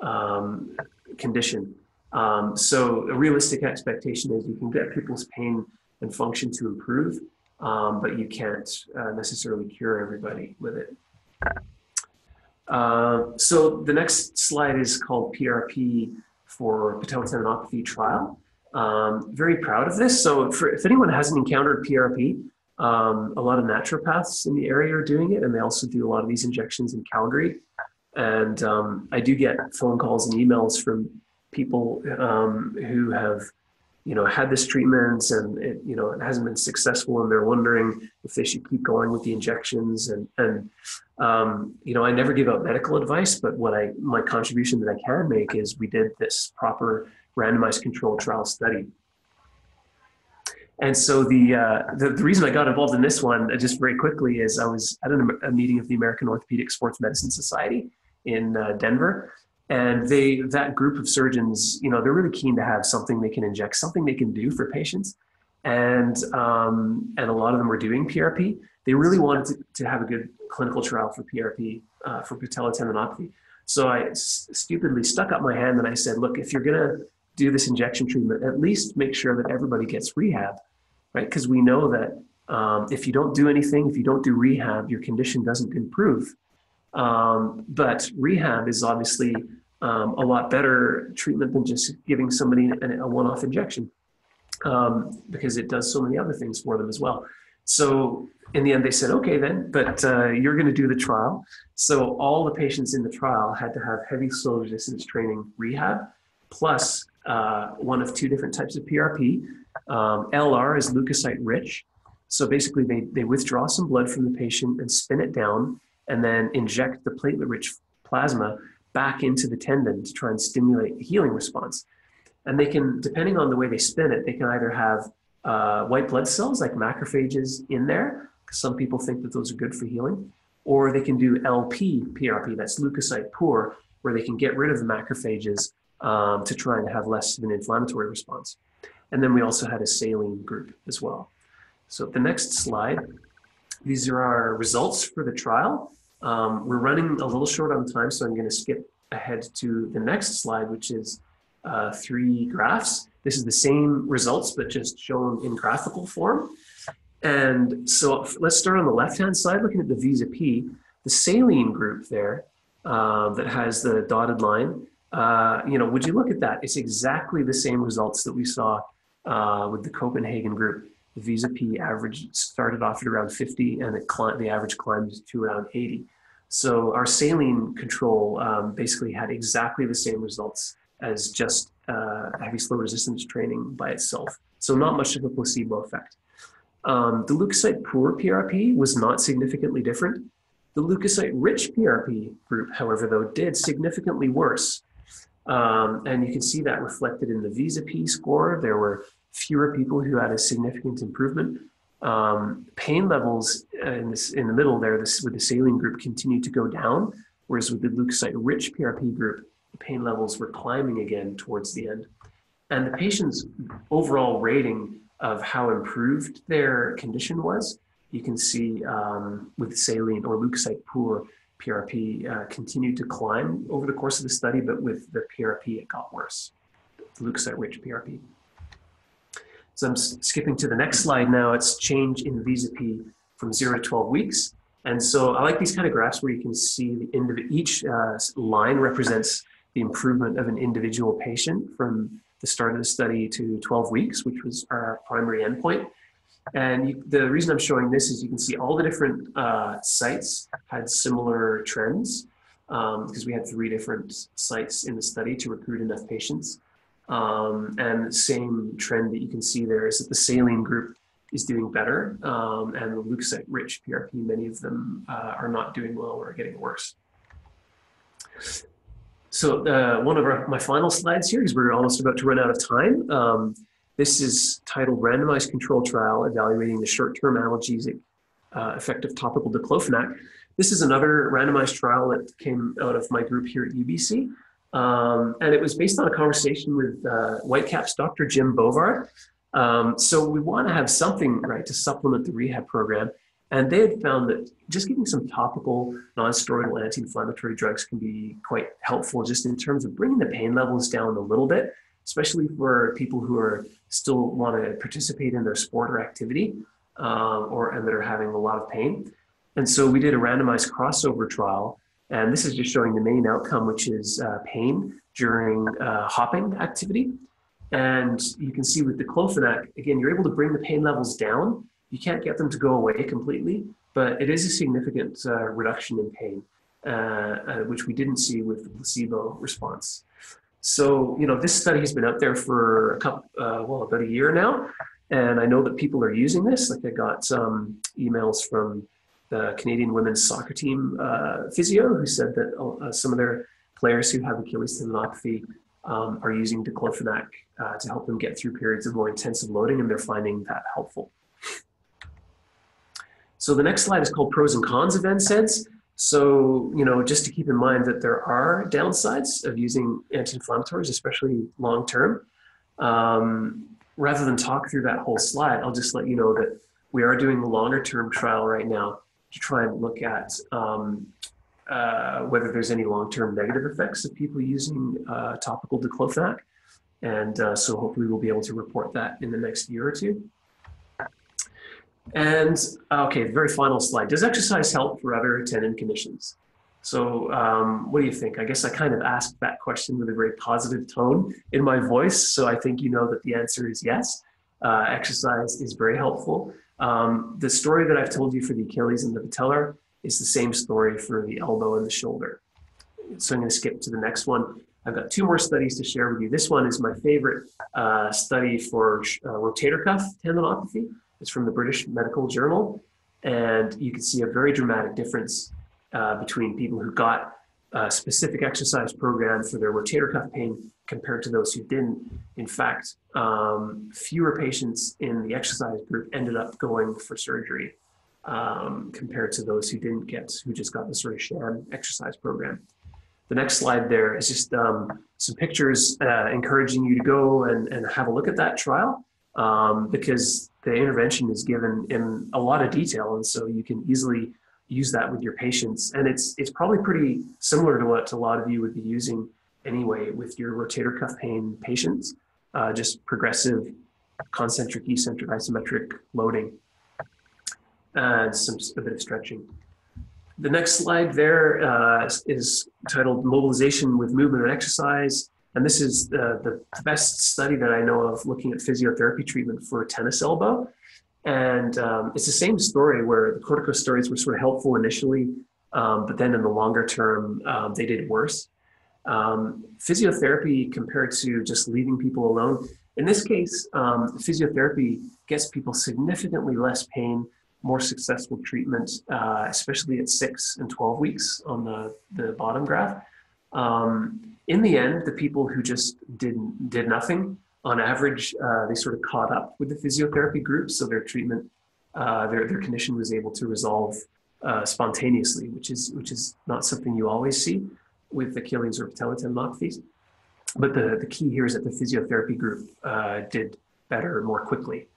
um, condition. Um, so a realistic expectation is you can get people's pain and function to improve, um, but you can't uh, necessarily cure everybody with it. Uh, so the next slide is called PRP for patellar tendinopathy trial. Um, very proud of this. So for, if anyone hasn't encountered PRP, um, a lot of naturopaths in the area are doing it, and they also do a lot of these injections in Calgary. And um, I do get phone calls and emails from people um, who have you know, had this treatment and it, you know, it hasn't been successful and they're wondering if they should keep going with the injections. And, and um, you know, I never give out medical advice, but what I, my contribution that I can make is we did this proper randomized controlled trial study. And so the, uh, the, the reason I got involved in this one, uh, just very quickly, is I was at a meeting of the American Orthopedic Sports Medicine Society in uh, Denver, And they, that group of surgeons, you know, they're really keen to have something they can inject, something they can do for patients. And, um, and a lot of them were doing PRP. They really wanted to, to have a good clinical trial for PRP, uh, for patella tendinopathy. So I s- stupidly stuck up my hand and I said, look, if you're going to do this injection treatment, at least make sure that everybody gets rehab, right? Because we know that um, if you don't do anything, if you don't do rehab, your condition doesn't improve. Um, but rehab is obviously um, a lot better treatment than just giving somebody a, a one-off injection um, because it does so many other things for them as well. So in the end, they said, okay, then, but uh, you're going to do the trial. So all the patients in the trial had to have heavy slow resistance training rehab, plus uh, one of two different types of PRP. Um, LR is leukocyte rich. So basically, they, they withdraw some blood from the patient and spin it down and then inject the platelet rich plasma back into the tendon to try and stimulate the healing response. And they can, depending on the way they spin it, they can either have uh, white blood cells like macrophages in there, because some people think that those are good for healing, or they can do LP PRP, that's leukocyte poor, where they can get rid of the macrophages um, to try and have less of an inflammatory response. And then we also had a saline group as well. So the next slide, these are our results for the trial. Um, we're running a little short on time, so I'm going to skip ahead to the next slide, which is uh, three graphs. This is the same results, but just shown in graphical form. And so let's start on the left-hand side, looking at the VISA-P. The saline group there uh, that has the dotted line, uh, you know, would you look at that? It's exactly the same results that we saw uh, with the Copenhagen group. The VISA-P average started off at around 50 and it the average climbed to around 80. So our saline control um, basically had exactly the same results as just uh, heavy slow resistance training by itself. So not much of a placebo effect. Um, the leukocyte poor PRP was not significantly different. The leukocyte rich PRP group, however, though, did significantly worse. Um, and you can see that reflected in the VISA-P score. There were fewer people who had a significant improvement. Um, pain levels in, this, in the middle there this, with the saline group continued to go down, whereas with the leukocyte rich PRP group, the pain levels were climbing again towards the end. And the patient's overall rating of how improved their condition was, you can see um, with saline or leukocyte poor PRP uh, continued to climb over the course of the study, but with the PRP, it got worse, the leukocyte rich PRP. So I'm skipping to the next slide now. It's change in VISA-P from zero to 12 weeks. And so I like these kind of graphs where you can see the end of each uh, line represents the improvement of an individual patient from the start of the study to 12 weeks, which was our primary endpoint. And you, the reason I'm showing this is you can see all the different uh, sites had similar trends because um, we had three different sites in the study to recruit enough patients. Um, and the same trend that you can see there is that the saline group is doing better, um, and the leukocyte rich PRP, many of them uh, are not doing well or are getting worse. So uh, one of our, my final slides here, because we're almost about to run out of time. Um, this is titled Randomized Control Trial Evaluating the Short-Term Analgesic uh, Effect of Topical Diclofenac. This is another randomized trial that came out of my group here at UBC. Um, and it was based on a conversation with uh, Whitecap's Dr. Jim Bovard. Um, so we want to have something, right, to supplement the rehab program. And they had found that just giving some topical non-steroidal anti-inflammatory drugs can be quite helpful just in terms of bringing the pain levels down a little bit, especially for people who are still want to participate in their sport or activity um, or and that are having a lot of pain. And so we did a randomized crossover trial and this is just showing the main outcome, which is uh, pain during uh, hopping activity. And you can see with diclofenac, again, you're able to bring the pain levels down. You can't get them to go away completely, but it is a significant uh, reduction in pain, uh, uh, which we didn't see with the placebo response. So, you know, this study has been out there for a couple, uh, well, about a year now. And I know that people are using this. Like I got some emails from the Canadian women's soccer team uh, physio who said that uh, some of their players who have Achilles tendinopathy um, are using diclofenac uh, to help them get through periods of more intensive loading, and they're finding that helpful. So the next slide is called pros and cons of NSAIDs. So, you know, just to keep in mind that there are downsides of using anti-inflammatories, especially long term. Um, rather than talk through that whole slide, I'll just let you know that we are doing a longer term trial right now to try and look at um, uh, whether there's any long term negative effects of people using uh, topical diclofenac. And uh, so hopefully we'll be able to report that in the next year or two. And okay, the very final slide. Does exercise help for other tendon conditions? So, um, what do you think? I guess I kind of asked that question with a very positive tone in my voice. So, I think you know that the answer is yes. Uh, exercise is very helpful. Um, the story that I've told you for the Achilles and the patellar is the same story for the elbow and the shoulder. So, I'm going to skip to the next one. I've got two more studies to share with you. This one is my favorite uh, study for uh, rotator cuff tendinopathy. It's from the British Medical Journal. And you can see a very dramatic difference uh, between people who got a specific exercise program for their rotator cuff pain compared to those who didn't. In fact, um, fewer patients in the exercise group ended up going for surgery um, compared to those who didn't get, who just got the sort of sham exercise program. The next slide there is just um, some pictures uh, encouraging you to go and, and have a look at that trial um, because the intervention is given in a lot of detail, and so you can easily use that with your patients. And it's it's probably pretty similar to what a lot of you would be using anyway with your rotator cuff pain patients, uh, just progressive concentric, eccentric, isometric loading, and some a bit of stretching. The next slide there uh, is titled Mobilization with Movement and Exercise. And this is the, the best study that I know of looking at physiotherapy treatment for tennis elbow. And um, it's the same story where the corticosteroids were sort of helpful initially, um, but then in the longer term, um, they did worse. Um, physiotherapy compared to just leaving people alone. In this case, um, physiotherapy gets people significantly less pain, more successful treatment, uh, especially at six and 12 weeks on the, the bottom graph. Um, in the end, the people who just did did nothing, on average, uh, they sort of caught up with the physiotherapy group, so their treatment, uh, their their condition was able to resolve uh, spontaneously, which is which is not something you always see with Achilles or patellar tendinopathies. But the, the key here is that the physiotherapy group uh, did better more quickly.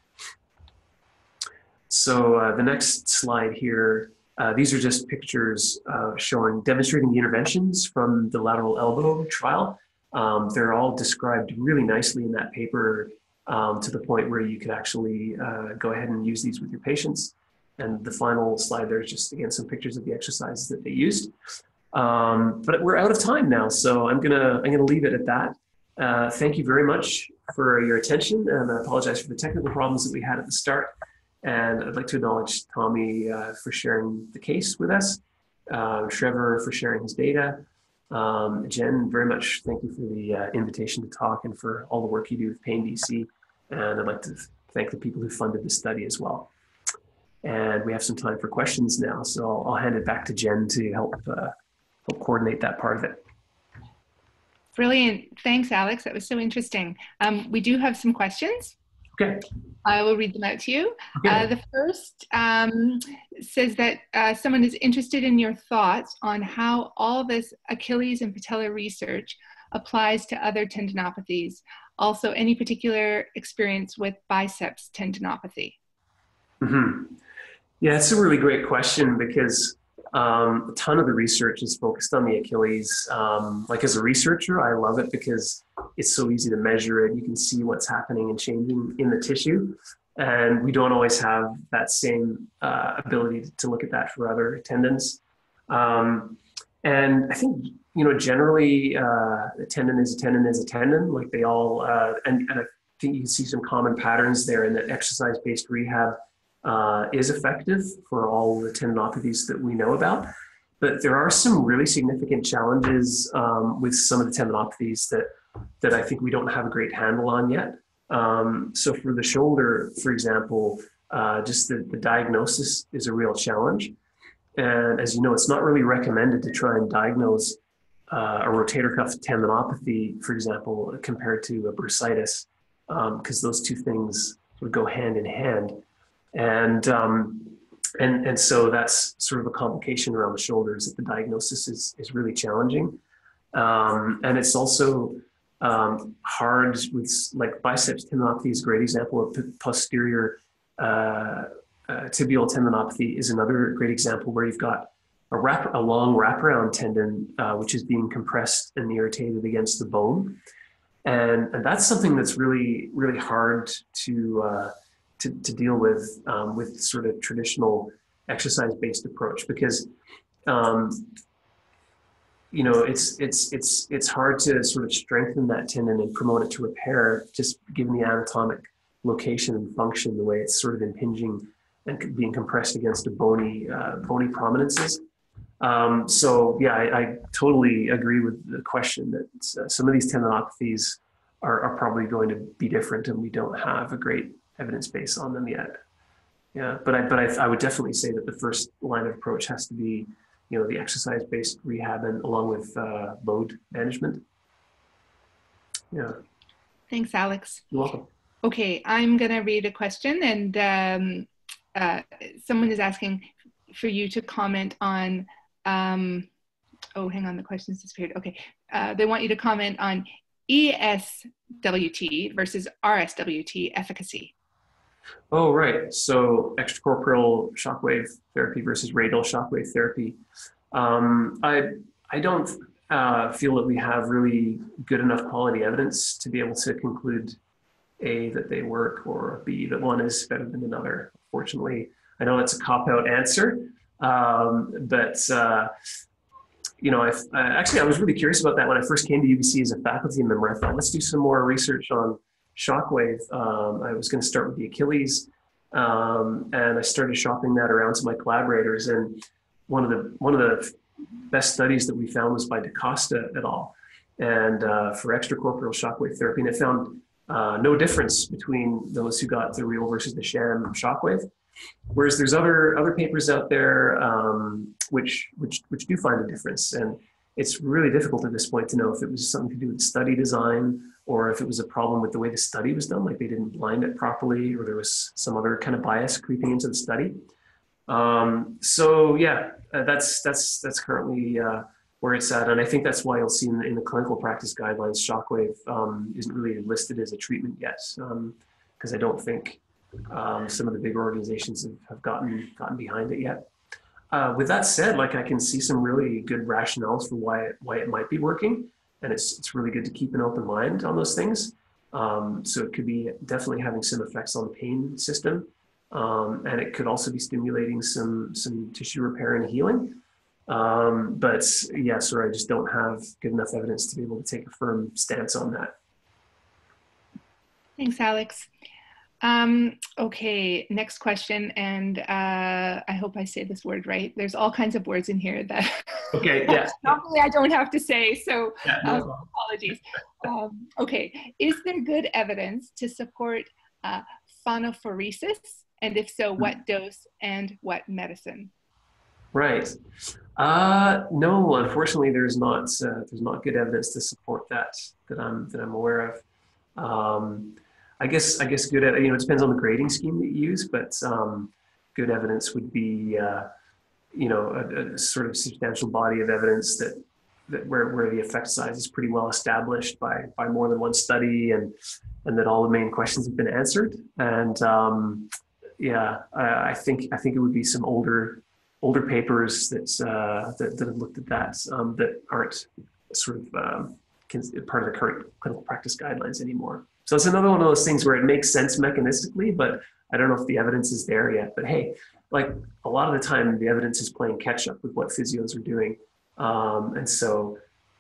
So uh, the next slide here uh, these are just pictures uh, showing demonstrating the interventions from the lateral elbow trial. Um, they're all described really nicely in that paper um, to the point where you could actually uh, go ahead and use these with your patients. And the final slide there is just again some pictures of the exercises that they used. Um, but we're out of time now, so I'm gonna I'm gonna leave it at that. Uh, thank you very much for your attention, and I apologize for the technical problems that we had at the start. And I'd like to acknowledge Tommy uh, for sharing the case with us, uh, Trevor for sharing his data. Um, Jen, very much thank you for the uh, invitation to talk and for all the work you do with Pain BC. And I'd like to thank the people who funded the study as well. And we have some time for questions now, so I'll, I'll hand it back to Jen to help help coordinate that part of it. Brilliant. Thanks, Alex. That was so interesting. Um, we do have some questions. Okay. I will read them out to you. Okay. Uh, the first um, says that uh, someone is interested in your thoughts on how all this Achilles and patella research applies to other tendinopathies. Also, any particular experience with biceps tendinopathy? Mm-hmm. Yeah, it's a really great question because um, a ton of the research is focused on the Achilles. Um, like as a researcher, I love it because it's so easy to measure it. You can see what's happening and changing in the tissue. And we don't always have that same uh, ability to look at that for other tendons. Um, and I think, you know, generally uh, a tendon is a tendon is a tendon, like they all, uh, and, and I think you see some common patterns there in that exercise-based rehab uh, is effective for all the tendinopathies that we know about. But there are some really significant challenges um, with some of the tendinopathies that, that I think we don't have a great handle on yet. Um, so for the shoulder, for example, uh, just the, the diagnosis is a real challenge. And as you know, it's not really recommended to try and diagnose uh, a rotator cuff tendinopathy, for example, compared to a bursitis, because um, those two things would go hand in hand. And um, and and so that's sort of a complication around the shoulders that the diagnosis is is really challenging, um, and it's also um, hard with like biceps tendinopathy is a great example of posterior uh, uh, tibial tendinopathy is another great example where you've got a, wrap, a long wraparound tendon uh, which is being compressed and irritated against the bone, and, and that's something that's really really hard to uh, to, to deal with um, with sort of traditional exercise based approach because um, you know it's it's it's it's hard to sort of strengthen that tendon and promote it to repair just given the anatomic location and function the way it's sort of impinging and being compressed against a bony uh, bony prominences. Um, so yeah I, I, totally agree with the question that uh, some of these tendinopathies are, are probably going to be different and we don't have a great evidence base on them yet. Yeah, but I but I, I would definitely say that the first line of approach has to be, you know, the exercise based rehab and along with uh, load management. Yeah. Thanks, Alex. You're welcome. Okay, I'm gonna read a question, and um, uh, someone is asking for you to comment on. Um, oh, hang on, the question's disappeared. Okay, uh, they want you to comment on ESWT versus RSWT efficacy. Oh, right. So extracorporeal shockwave therapy versus radial shockwave therapy. Um, I I don't uh, feel that we have really good enough quality evidence to be able to conclude a that they work or b that one is better than another. Fortunately, I know that's a cop out answer, um, but uh, you know, I uh, actually I was really curious about that when I first came to UBC as a faculty member. I thought let's do some more research on shockwave. Um, I was going to start with the Achilles, um, and I started shopping that around to my collaborators. And one of the one of the best studies that we found was by DaCosta et al. And uh, for extracorporeal shockwave therapy, and it found uh, no difference between those who got the real versus the sham shockwave. Whereas there's other other papers out there um, which which which do find a difference, and it's really difficult at this point to know if it was something to do with study design or if it was a problem with the way the study was done, like they didn't blind it properly, or there was some other kind of bias creeping into the study. Um, so yeah, uh, that's that's that's currently uh, where it's at, and I think that's why you'll see in the, in the clinical practice guidelines, shockwave um, isn't really listed as a treatment yet, because um, I don't think um, some of the bigger organizations have, have gotten gotten behind it yet. Uh, with that said, like I can see some really good rationales for why it, why it might be working and it's it's really good to keep an open mind on those things. Um, so it could be definitely having some effects on the pain system, um, and it could also be stimulating some some tissue repair and healing. Um, but yeah, sorry, I just don't have good enough evidence to be able to take a firm stance on that. Thanks, Alex. Um, okay, next question, and uh, I hope I say this word right. There's all kinds of words in here that okay, yeah. normally I don't have to say, so yeah, no um, apologies. Um, okay, is there good evidence to support uh, phonophoresis, and if so, what hmm. dose and what medicine? Right. Uh, no, unfortunately, there's not uh, there's not good evidence to support that that I'm that I'm aware of. I guess I guess good you know it depends on the grading scheme that you use, but um, good evidence would be uh, you know a, a, sort of substantial body of evidence that that where, where the effect size is pretty well established by by more than one study and and that all the main questions have been answered and um, yeah I, I, think I think it would be some older older papers that uh, that, that have looked at that um, that aren't sort of um, part of the current clinical practice guidelines anymore. So it's another one of those things where it makes sense mechanistically, but I don't know if the evidence is there yet. But hey, like a lot of the time, the evidence is playing catch up with what physios are doing. Um, and so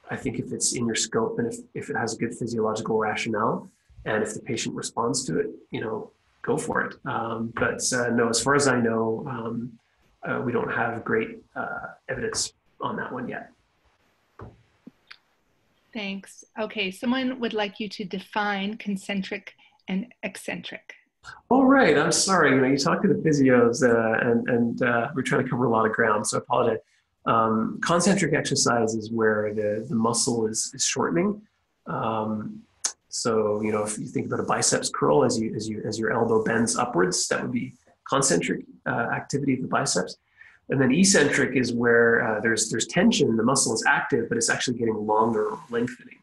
I think if it's in your scope and if, if it has a good physiological rationale and if the patient responds to it, you know, go for it. Um, but uh, no, as far as I know, um, uh, we don't have great uh, evidence on that one yet. Thanks. Okay, someone would like you to define concentric and eccentric. All right, I'm sorry. You know, you talked to the physios, uh, and and uh, we're trying to cover a lot of ground, so I apologize. Um, concentric exercise is where the the muscle is, is shortening. Um, so you know, if you think about a biceps curl as you as you as your elbow bends upwards, that would be concentric uh, activity of the biceps. And then eccentric is where uh, there's there's tension, the muscle is active, but it's actually getting longer or lengthening.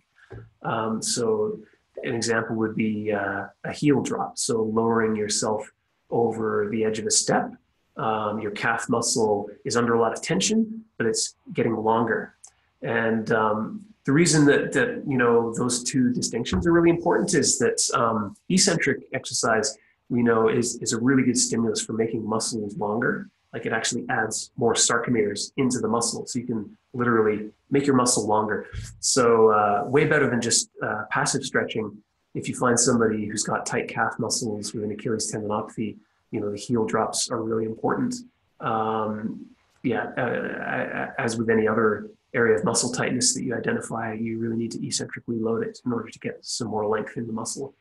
Um, so an example would be uh, a heel drop, so lowering yourself over the edge of a step. Um, your calf muscle is under a lot of tension, but it's getting longer. And um, the reason that, that you know those two distinctions are really important is that um, eccentric exercise we know is, is a really good stimulus for making muscles longer. Like it actually adds more sarcomeres into the muscle, so you can literally make your muscle longer. So uh, way better than just uh, passive stretching. If you find somebody who's got tight calf muscles with an Achilles tendinopathy, you know the heel drops are really important. Um, yeah, uh, as with any other area of muscle tightness that you identify, you really need to eccentrically load it in order to get some more length in the muscle.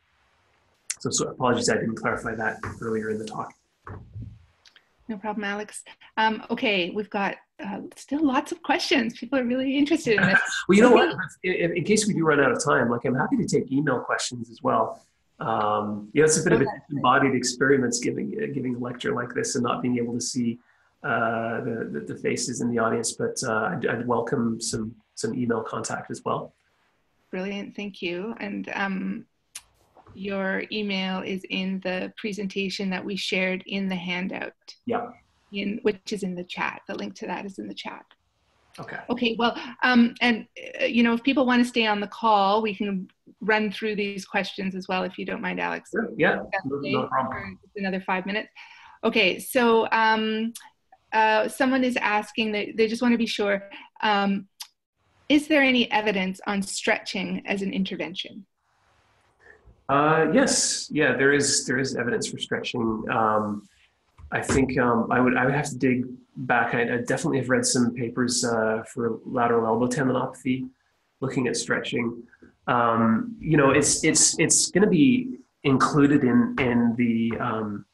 So, so apologies, I didn't clarify that earlier in the talk. No problem, Alex. Um, okay, we've got uh, still lots of questions. People are really interested in this. well, you know what? In, in, case we do run out of time, like I'm happy to take email questions as well. Um, yeah, it's a bit of a embodied experiments giving uh, giving a lecture like this and not being able to see uh, the, the, the faces in the audience, but uh, I'd, I'd, welcome some some email contact as well. Brilliant, thank you. And um, your email is in the presentation that we shared in the handout. Yeah. In which is in the chat. The link to that is in the chat. Okay. Okay. Well, um, and uh, you know, if people want to stay on the call, we can run through these questions as well, if you don't mind, Alex. Sure. Yeah. No, no problem. Another five minutes. Okay. So um, uh, someone is asking that they just want to be sure. Um, is there any evidence on stretching as an intervention? Uh, yes, yeah, there is there is evidence for stretching. Um, I think um, I would I would have to dig back. I, I definitely have read some papers uh, for lateral elbow tendinopathy, looking at stretching. Um, you know, it's it's it's going to be included in in the um,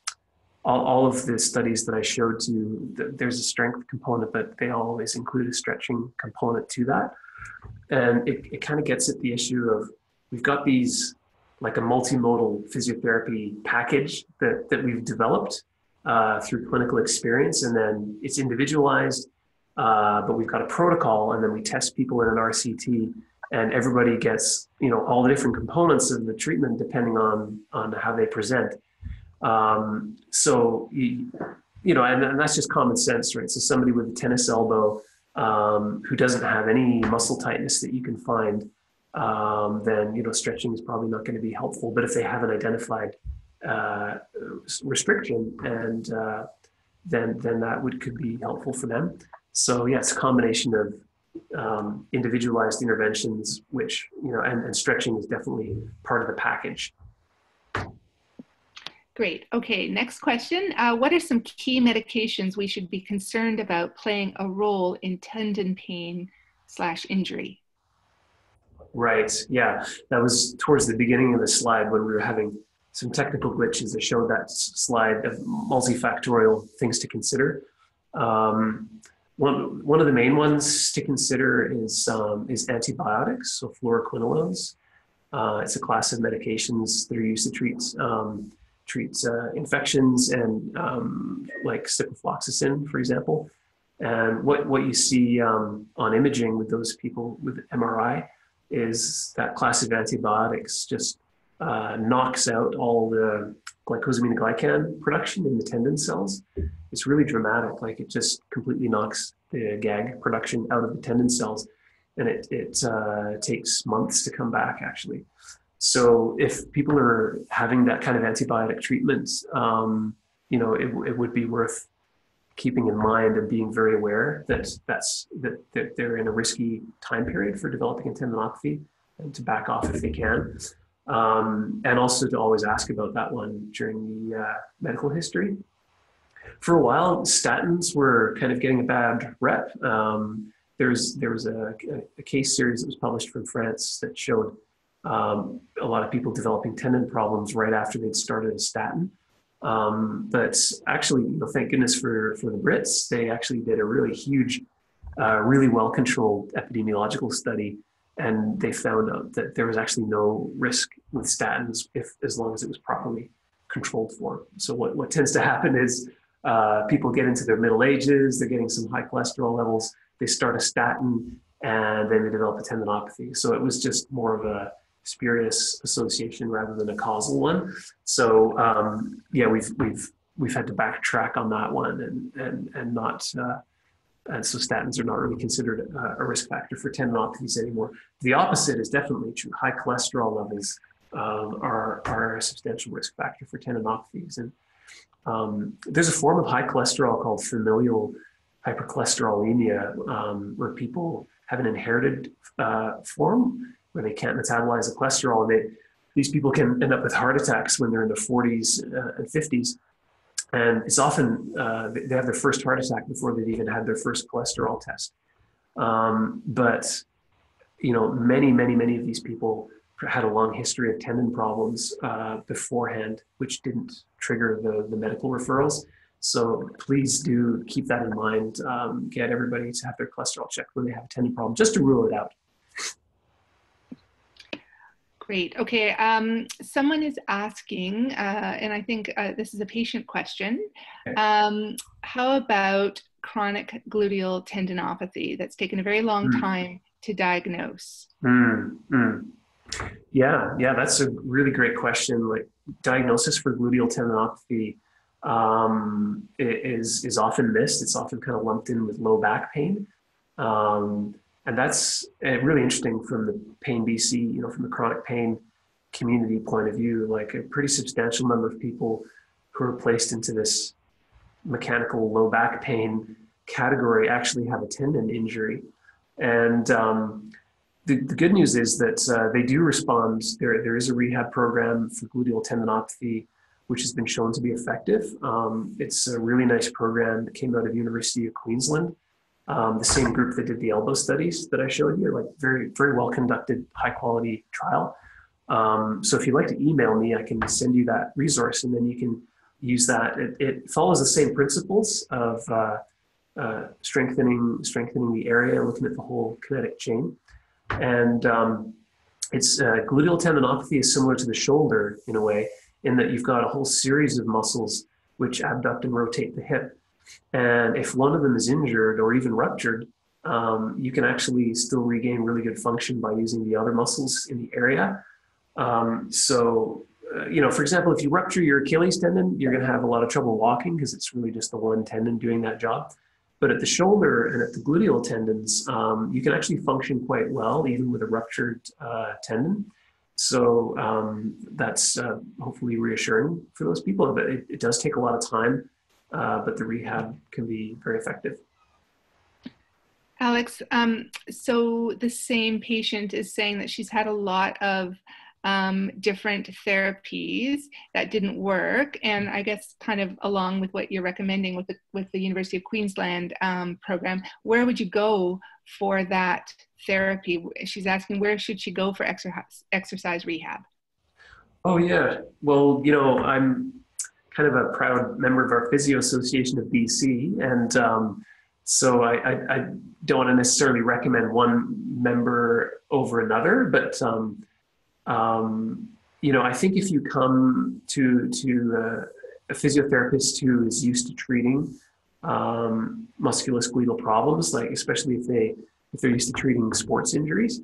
all, all of the studies that I showed to you, there's a strength component, but they always include a stretching component to that. And it, it kind of gets at the issue of we've got these like a multimodal physiotherapy package that, that we've developed uh, through clinical experience, and then it's individualized, uh, but we've got a protocol, and then we test people in an RCT, and everybody gets you know all the different components of the treatment depending on on how they present. Um, so, you, you know, and, and, that's just common sense, right? So somebody with a tennis elbow um, who doesn't have any muscle tightness that you can find, um, then, you know, stretching is probably not going to be helpful. But if they have an identified uh, restriction and uh, then, then that would could be helpful for them. So yeah, it's a combination of um, individualized interventions, which, you know, and, and stretching is definitely part of the package. Great. Okay, next question. Uh, what are some key medications we should be concerned about playing a role in tendon pain slash injury? Right. Yeah, that was towards the beginning of the slide when we were having some technical glitches. that showed that slide of multifactorial things to consider. Um, one, one of the main ones to consider is, um, is antibiotics, so fluoroquinolones. Uh, it's a class of medications that are used to treat um, treats uh, infections and um, like ciprofloxacin, for example. And what, what you see um, on imaging with those people with MRI is that class of antibiotics just uh, knocks out all the glycosaminoglycan production in the tendon cells. It's really dramatic. Like it just completely knocks the GAG production out of the tendon cells. And it, it uh, takes months to come back, actually. So if people are having that kind of antibiotic treatment, um, you know, it, it would be worth keeping in mind and being very aware that that's that, that they're in a risky time period for developing a tendinopathy and to back off if they can. Um, and also to always ask about that one during the uh, medical history. For a while, statins were kind of getting a bad rep. Um, there's there was a, a, case series that was published from France that showed um, a lot of people developing tendon problems right after they'd started a statin. Um, but actually, you know, thank goodness for, for the Brits, they actually did a really huge, uh, really well controlled epidemiological study. And they found out that there was actually no risk with statins if, as long as it was properly controlled for. So what, what tends to happen is uh, people get into their middle ages, they're getting some high cholesterol levels, they start a statin, and then they develop a tendinopathy. So it was just more of a spurious association rather than a causal one. So um, yeah, we've we've we've had to backtrack on that one and and and not. Uh, and so statins are not really considered a, a risk factor for tendinopathies anymore. The opposite is definitely true. High cholesterol levels um, are, are a substantial risk factor for tendinopathies. And um, there's a form of high cholesterol called familial hypercholesterolemia, um, where people have an inherited uh, form where they can't metabolize the cholesterol. And they, these people can end up with heart attacks when they're in their 40s uh, and 50s. And it's often uh, they have their first heart attack before they've even had their first cholesterol test. Um, but you know, many, many, many of these people had a long history of tendon problems uh, beforehand, which didn't trigger the, the medical referrals. So please do keep that in mind. Um, get everybody to have their cholesterol checked when they have a tendon problem, just to rule it out. Great. Okay. Um, someone is asking, uh, and I think uh, this is a patient question. Um, how about chronic gluteal tendinopathy that's taken a very long mm. time to diagnose? Mm, mm. Yeah, yeah, that's a really great question. Like diagnosis for gluteal tendinopathy um, is is often missed. It's often kind of lumped in with low back pain, um, and that's uh, really interesting from the Pain BC, you know, from the chronic pain community point of view. Like a pretty substantial number of people who are placed into this mechanical low back pain category actually have a tendon injury, and um, the, the good news is that uh, they do respond. There, there is a rehab program for gluteal tendinopathy, which has been shown to be effective. Um, it's a really nice program that came out of University of Queensland. Um, the same group that did the elbow studies that I showed you, like very, very well conducted, high quality trial. Um, so if you'd like to email me, I can send you that resource, and then you can use that. It, it follows the same principles of uh, uh, strengthening, strengthening the area, looking at the whole kinetic chain. And um, it's uh, gluteal tendinopathy is similar to the shoulder in a way, in that you've got a whole series of muscles which abduct and rotate the hip. And if one of them is injured or even ruptured, um, you can actually still regain really good function by using the other muscles in the area. Um, so, uh, you know, for example, if you rupture your Achilles tendon, you're going to have a lot of trouble walking because it's really just the one tendon doing that job. But at the shoulder and at the gluteal tendons, um, you can actually function quite well, even with a ruptured uh, tendon. So um, that's uh, hopefully reassuring for those people. But it, it does take a lot of time, uh, but the rehab can be very effective. Alex, um, so the same patient is saying that she's had a lot of um, different therapies that didn't work. And I guess kind of along with what you're recommending with the, with the University of Queensland um, program, where would you go for that therapy? She's asking where should she go for exercise, exercise rehab? Oh yeah, well, you know, I'm kind of a proud member of our Physio Association of BC, and um, so I, I, I, don't want to necessarily recommend one member over another, but um, um, you know, I think if you come to to uh, a physiotherapist who is used to treating um, musculoskeletal problems, like especially if they if they're used to treating sports injuries,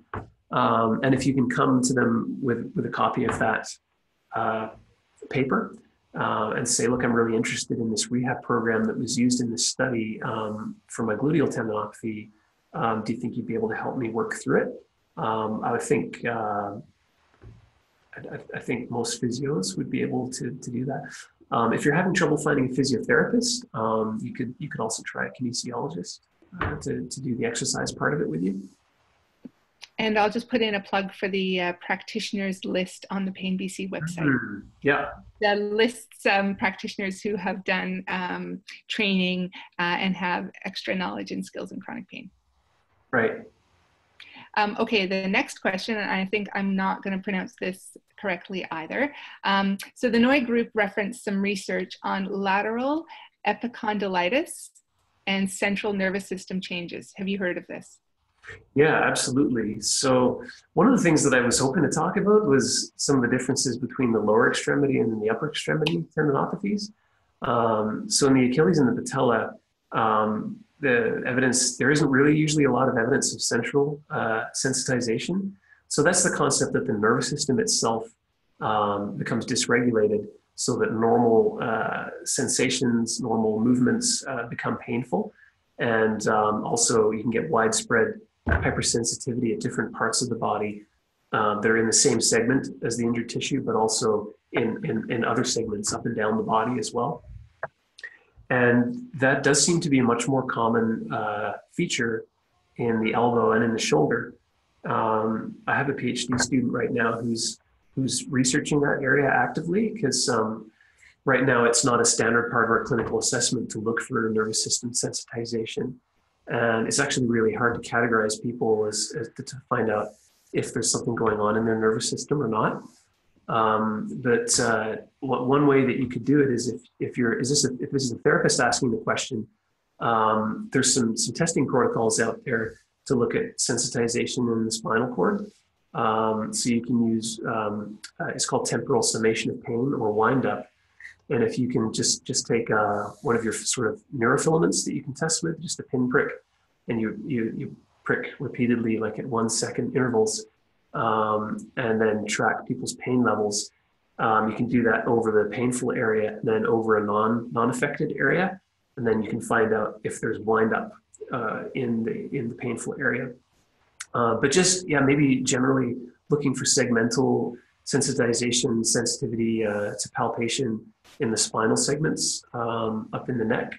um, and if you can come to them with with a copy of that uh, paper uh, and say, look, I'm really interested in this rehab program that was used in this study um, for my gluteal tendinopathy. Um, do you think you'd be able to help me work through it? Um, I would think uh, I, I, think most physios would be able to, to do that. Um, if you're having trouble finding a physiotherapist, um, you could you could also try a kinesiologist uh, to, to do the exercise part of it with you. And I'll just put in a plug for the uh, practitioners list on the Pain BC website. Mm, yeah. That lists um, practitioners who have done um, training uh, and have extra knowledge and skills in chronic pain. Right. Um, okay, the next question, and I think I'm not going to pronounce this correctly either. Um, so the NOI group referenced some research on lateral epicondylitis and central nervous system changes. Have you heard of this? Yeah, absolutely. So, one of the things that I was hoping to talk about was some of the differences between the lower extremity and the upper extremity tendinopathies. Um, so, in the Achilles and the patella, um, the evidence, there isn't really usually a lot of evidence of central uh, sensitization. So, that's the concept that the nervous system itself um, becomes dysregulated so that normal uh, sensations, normal movements uh, become painful. And um, also, you can get widespread hypersensitivity at different parts of the body um, that are in the same segment as the injured tissue, but also in, in, in other segments up and down the body as well. And that does seem to be a much more common uh, feature in the elbow and in the shoulder. Um, I have a PhD student right now who's who's researching that area actively because um, right now it's not a standard part of our clinical assessment to look for nervous system sensitization. And it's actually really hard to categorize people as, as to, find out if there's something going on in their nervous system or not. Um, but uh, one way that you could do it is if, if you're is this a, if this is a therapist asking the question, um, there's some some testing protocols out there to look at sensitization in the spinal cord. Um, so you can use um, uh, it's called temporal summation of pain or wind up. And if you can just just take uh, one of your sort of neurofilaments that you can test with, just a pinprick, and you you you prick repeatedly, like at one second intervals, um, and then track people's pain levels. Um, you can do that over the painful area, then over a non non affected area, and then you can find out if there's wind up uh, in the in the painful area. Uh, but just, yeah, maybe generally looking for segmental sensitization, sensitivity uh, to palpation in the spinal segments um, up in the neck.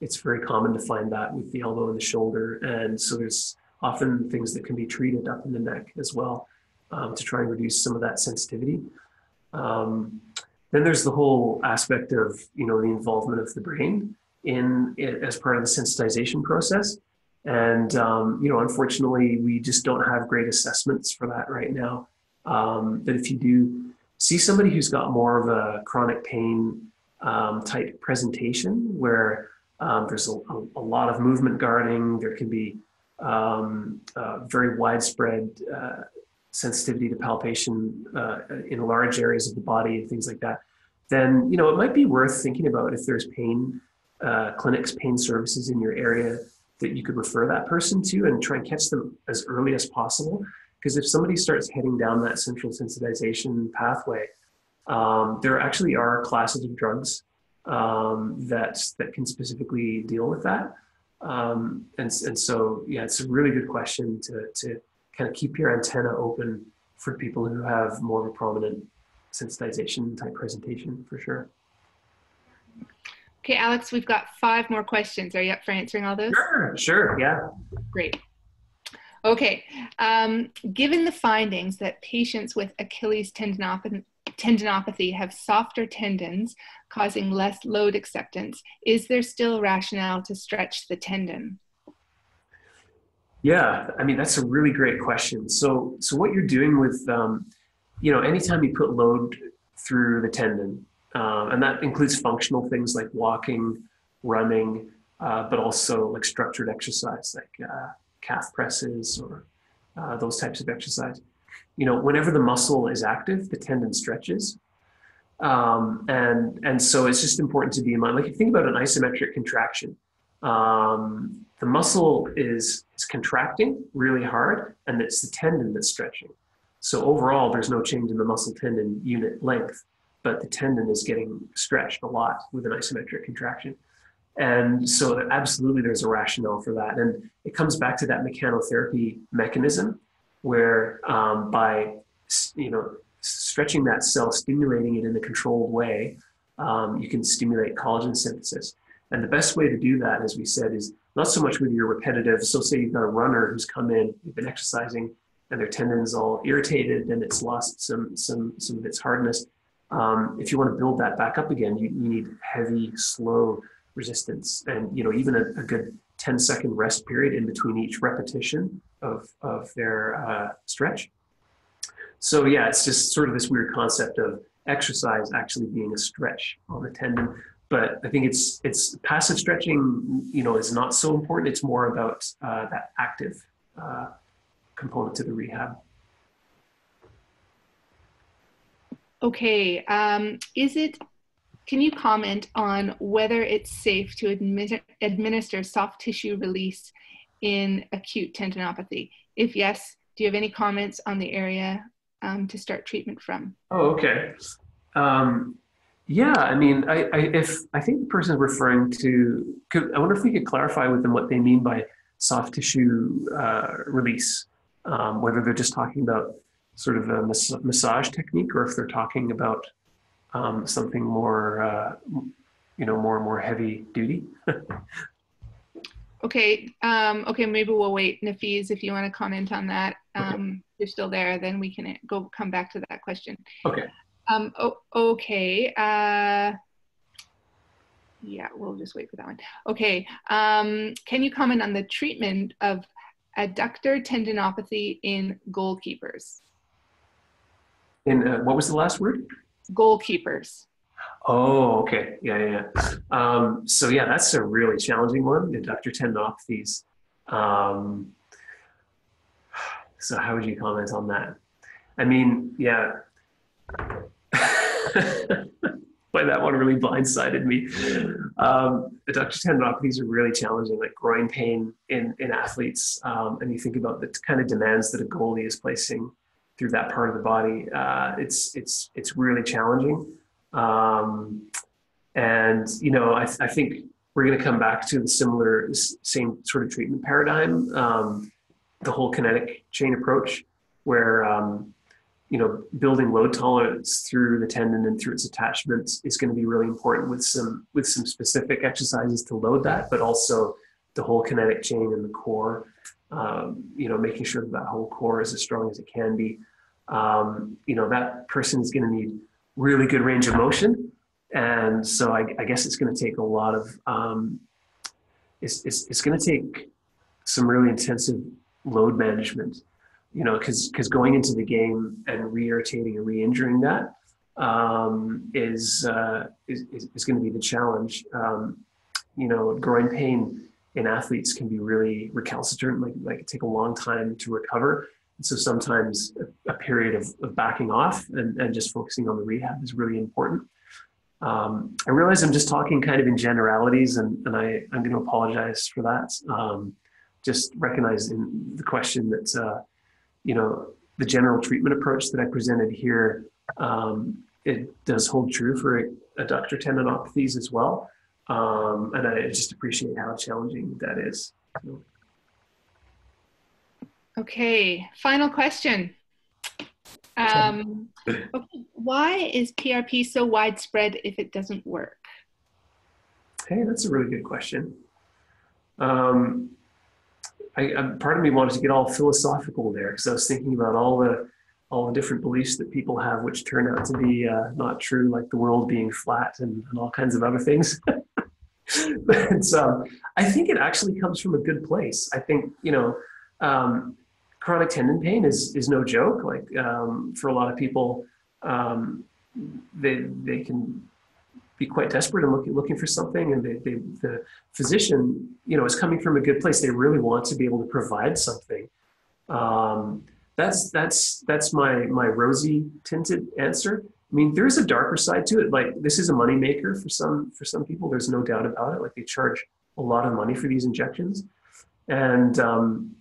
It's very common to find that with the elbow and the shoulder. And so there's often things that can be treated up in the neck as well um, to try and reduce some of that sensitivity. Um, then there's the whole aspect of, you know, the involvement of the brain in as part of the sensitization process. And, um, you know, unfortunately, we just don't have great assessments for that right now. Um, but if you do see somebody who's got more of a chronic pain um, type presentation where um, there's a, a, lot of movement guarding, there can be um, very widespread uh, sensitivity to palpation uh, in large areas of the body and things like that, then, you know, it might be worth thinking about if there's pain uh, clinics, pain services in your area that you could refer that person to and try and catch them as early as possible. Because if somebody starts heading down that central sensitization pathway, um, there actually are classes of drugs um, that that can specifically deal with that. Um, and, and so, yeah, it's a really good question to, to kind of keep your antenna open for people who have more of a prominent sensitization type presentation for sure. Okay, Alex, we've got five more questions. Are you up for answering all those? Sure, sure, yeah. Great. Okay, um, given the findings that patients with Achilles tendinopathy, tendinopathy have softer tendons causing less load acceptance, is there still rationale to stretch the tendon? Yeah, I mean that's a really great question. So, so what you're doing with, um, you know, anytime you put load through the tendon, uh, and that includes functional things like walking, running, uh, but also like structured exercise, like uh, calf presses or uh, those types of exercise. You know, whenever the muscle is active, the tendon stretches. Um, and, and so it's just important to be in mind. Like if you think about an isometric contraction, um, the muscle is, is contracting really hard and it's the tendon that's stretching. So overall, there's no change in the muscle tendon unit length but the tendon is getting stretched a lot with an isometric contraction. And so absolutely there's a rationale for that. And it comes back to that mechanotherapy mechanism where um, by, you know, stretching that cell, stimulating it in a controlled way, um, you can stimulate collagen synthesis. And the best way to do that, as we said, is not so much with your repetitive. So say you've got a runner who's come in, you've been exercising, and their tendons all irritated, and it's lost some some some of its hardness um, if you want to build that back up again, you, you need heavy, slow resistance, and you know even a, a, good 10 second rest period in between each repetition of of their uh, stretch. So yeah, it's just sort of this weird concept of exercise actually being a stretch on the tendon. But I think it's it's passive stretching, you know, is not so important. It's more about uh, that active uh, component to the rehab. Okay, um, is it, can you comment on whether it's safe to admi administer soft tissue release in acute tendinopathy? If yes, do you have any comments on the area um, to start treatment from? Oh, okay. Um, yeah, I mean, I, I, if I think the person is referring to, could, I wonder if we could clarify with them what they mean by soft tissue uh, release, um, whether they're just talking about sort of a mas- massage technique or if they're talking about um, something more, uh, you know, more and more heavy duty. okay. Um, okay. Maybe we'll wait, Nafeez, if you want to comment on that. Um, okay. You're still there, then we can go come back to that question. Okay. Um, oh, okay. Uh, yeah, we'll just wait for that one. Okay. Um, can you comment on the treatment of adductor tendinopathy in goalkeepers? In uh, what was the last word? Goalkeepers. Oh, okay. Yeah, yeah. yeah. Um, so yeah, that's a really challenging one. The adductor tendinopathies. Um, so how would you comment on that? I mean, yeah. Why that one really blindsided me. Um, adductor tendinopathies are really challenging, like groin pain in in athletes. Um, and you think about the kind of demands that a goalie is placing through that part of the body, uh, it's it's it's really challenging. Um, and you know, I, I think we're going to come back to the similar same sort of treatment paradigm, um, the whole kinetic chain approach, where um, you know building load tolerance through the tendon and through its attachments is going to be really important with some with some specific exercises to load that, but also the whole kinetic chain and the core. Um, you know, making sure that that whole core is as strong as it can be um, you know, that person is going to need really good range of motion. And so I, I guess it's going to take a lot of, um, it's, it's, it's going to take some really intensive load management, you know, because because going into the game and re-irritating and re-injuring that um, is, uh, is, is going to be the challenge. Um, you know, groin pain in athletes can be really recalcitrant, like like take a long time to recover. And so sometimes a, period of, of, backing off and, and just focusing on the rehab is really important. Um, I realize I'm just talking kind of in generalities, and, and I, I'm going to apologize for that. Um, just recognizing the question that, uh, you know, the general treatment approach that I presented here, um, it does hold true for adductor tendinopathies as well. Um, and I just appreciate how challenging that is. So. Okay, final question. Um, okay, why is PRP so widespread if it doesn't work? Hey, that's a really good question. Um, I, I, part of me wanted to get all philosophical there because I was thinking about all the all the different beliefs that people have, which turn out to be uh, not true, like the world being flat and, and all kinds of other things. but um, I think it actually comes from a good place. I think you know um, chronic tendon pain is is no joke. Like um, for a lot of people, um, they they can be quite desperate and looking looking for something, and they, they, the physician, you know, is coming from a good place. They really want to be able to provide something. Um, that's that's that's my my rosy tinted answer. I mean, there is a darker side to it. Like this is a moneymaker for some for some people. There's no doubt about it. Like they charge a lot of money for these injections, and um,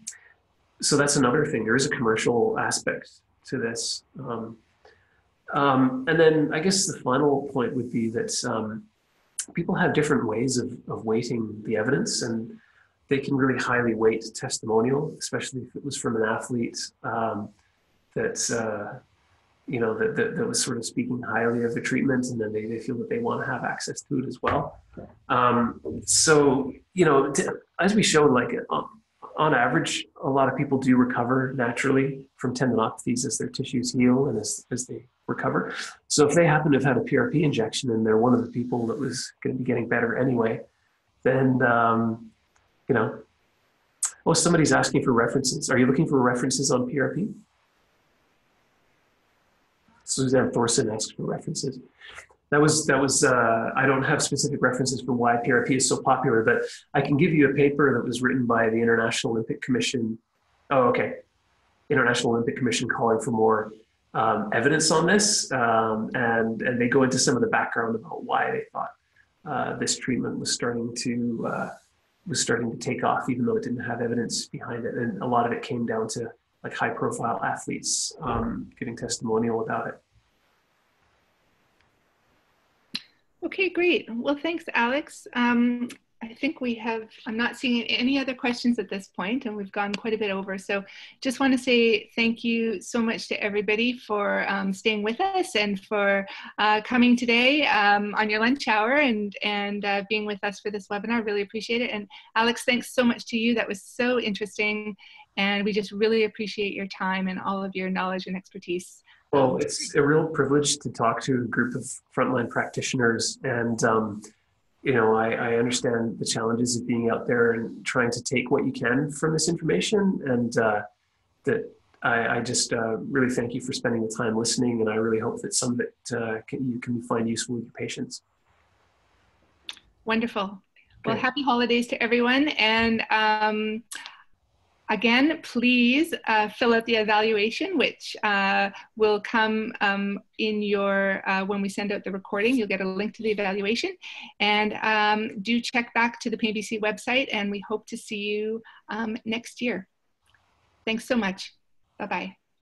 so that's another thing. There is a commercial aspect to this. Um, um, and then I guess the final point would be that um, people have different ways of, of weighting the evidence and they can really highly weight testimonial, especially if it was from an athlete um, that, uh, you know, that, that, that, was sort of speaking highly of the treatment and then they, they feel that they want to have access to it as well. Um, so, you know, as we showed, like um, on average, a lot of people do recover naturally from tendinopathies as their tissues heal and as, as they recover. So if they happen to have had a PRP injection and they're one of the people that was going to be getting better anyway, then, um, you know, oh, somebody's asking for references. Are you looking for references on PRP? Suzanne Thorson asked for references that was that was uh, I don't have specific references for why PRP is so popular, but I can give you a paper that was written by the International Olympic Commission. Oh, okay. International Olympic Commission calling for more um, evidence on this, um, and and they go into some of the background about why they thought uh, this treatment was starting to uh, was starting to take off, even though it didn't have evidence behind it, and a lot of it came down to like high profile athletes um, giving testimonial about it. Okay, great. Well, thanks, Alex. Um, I think we have, I'm not seeing any other questions at this point, and we've gone quite a bit over. So just want to say thank you so much to everybody for um, staying with us and for uh, coming today um, on your lunch hour and, and uh, being with us for this webinar. Really appreciate it. And Alex, thanks so much to you. That was so interesting. And we just really appreciate your time and all of your knowledge and expertise. Well, it's a real privilege to talk to a group of frontline practitioners and um, you know, I, I, understand the challenges of being out there and trying to take what you can from this information. And uh, that I, I just uh, really thank you for spending the time listening. And I really hope that some of it uh, can, you can find useful with your patients. Wonderful. Well, happy holidays to everyone. And um, Again, please uh, fill out the evaluation, which uh, will come um, in your, uh, when we send out the recording, you'll get a link to the evaluation. And um, do check back to the PBC website and we hope to see you um, next year. Thanks so much. Bye-bye.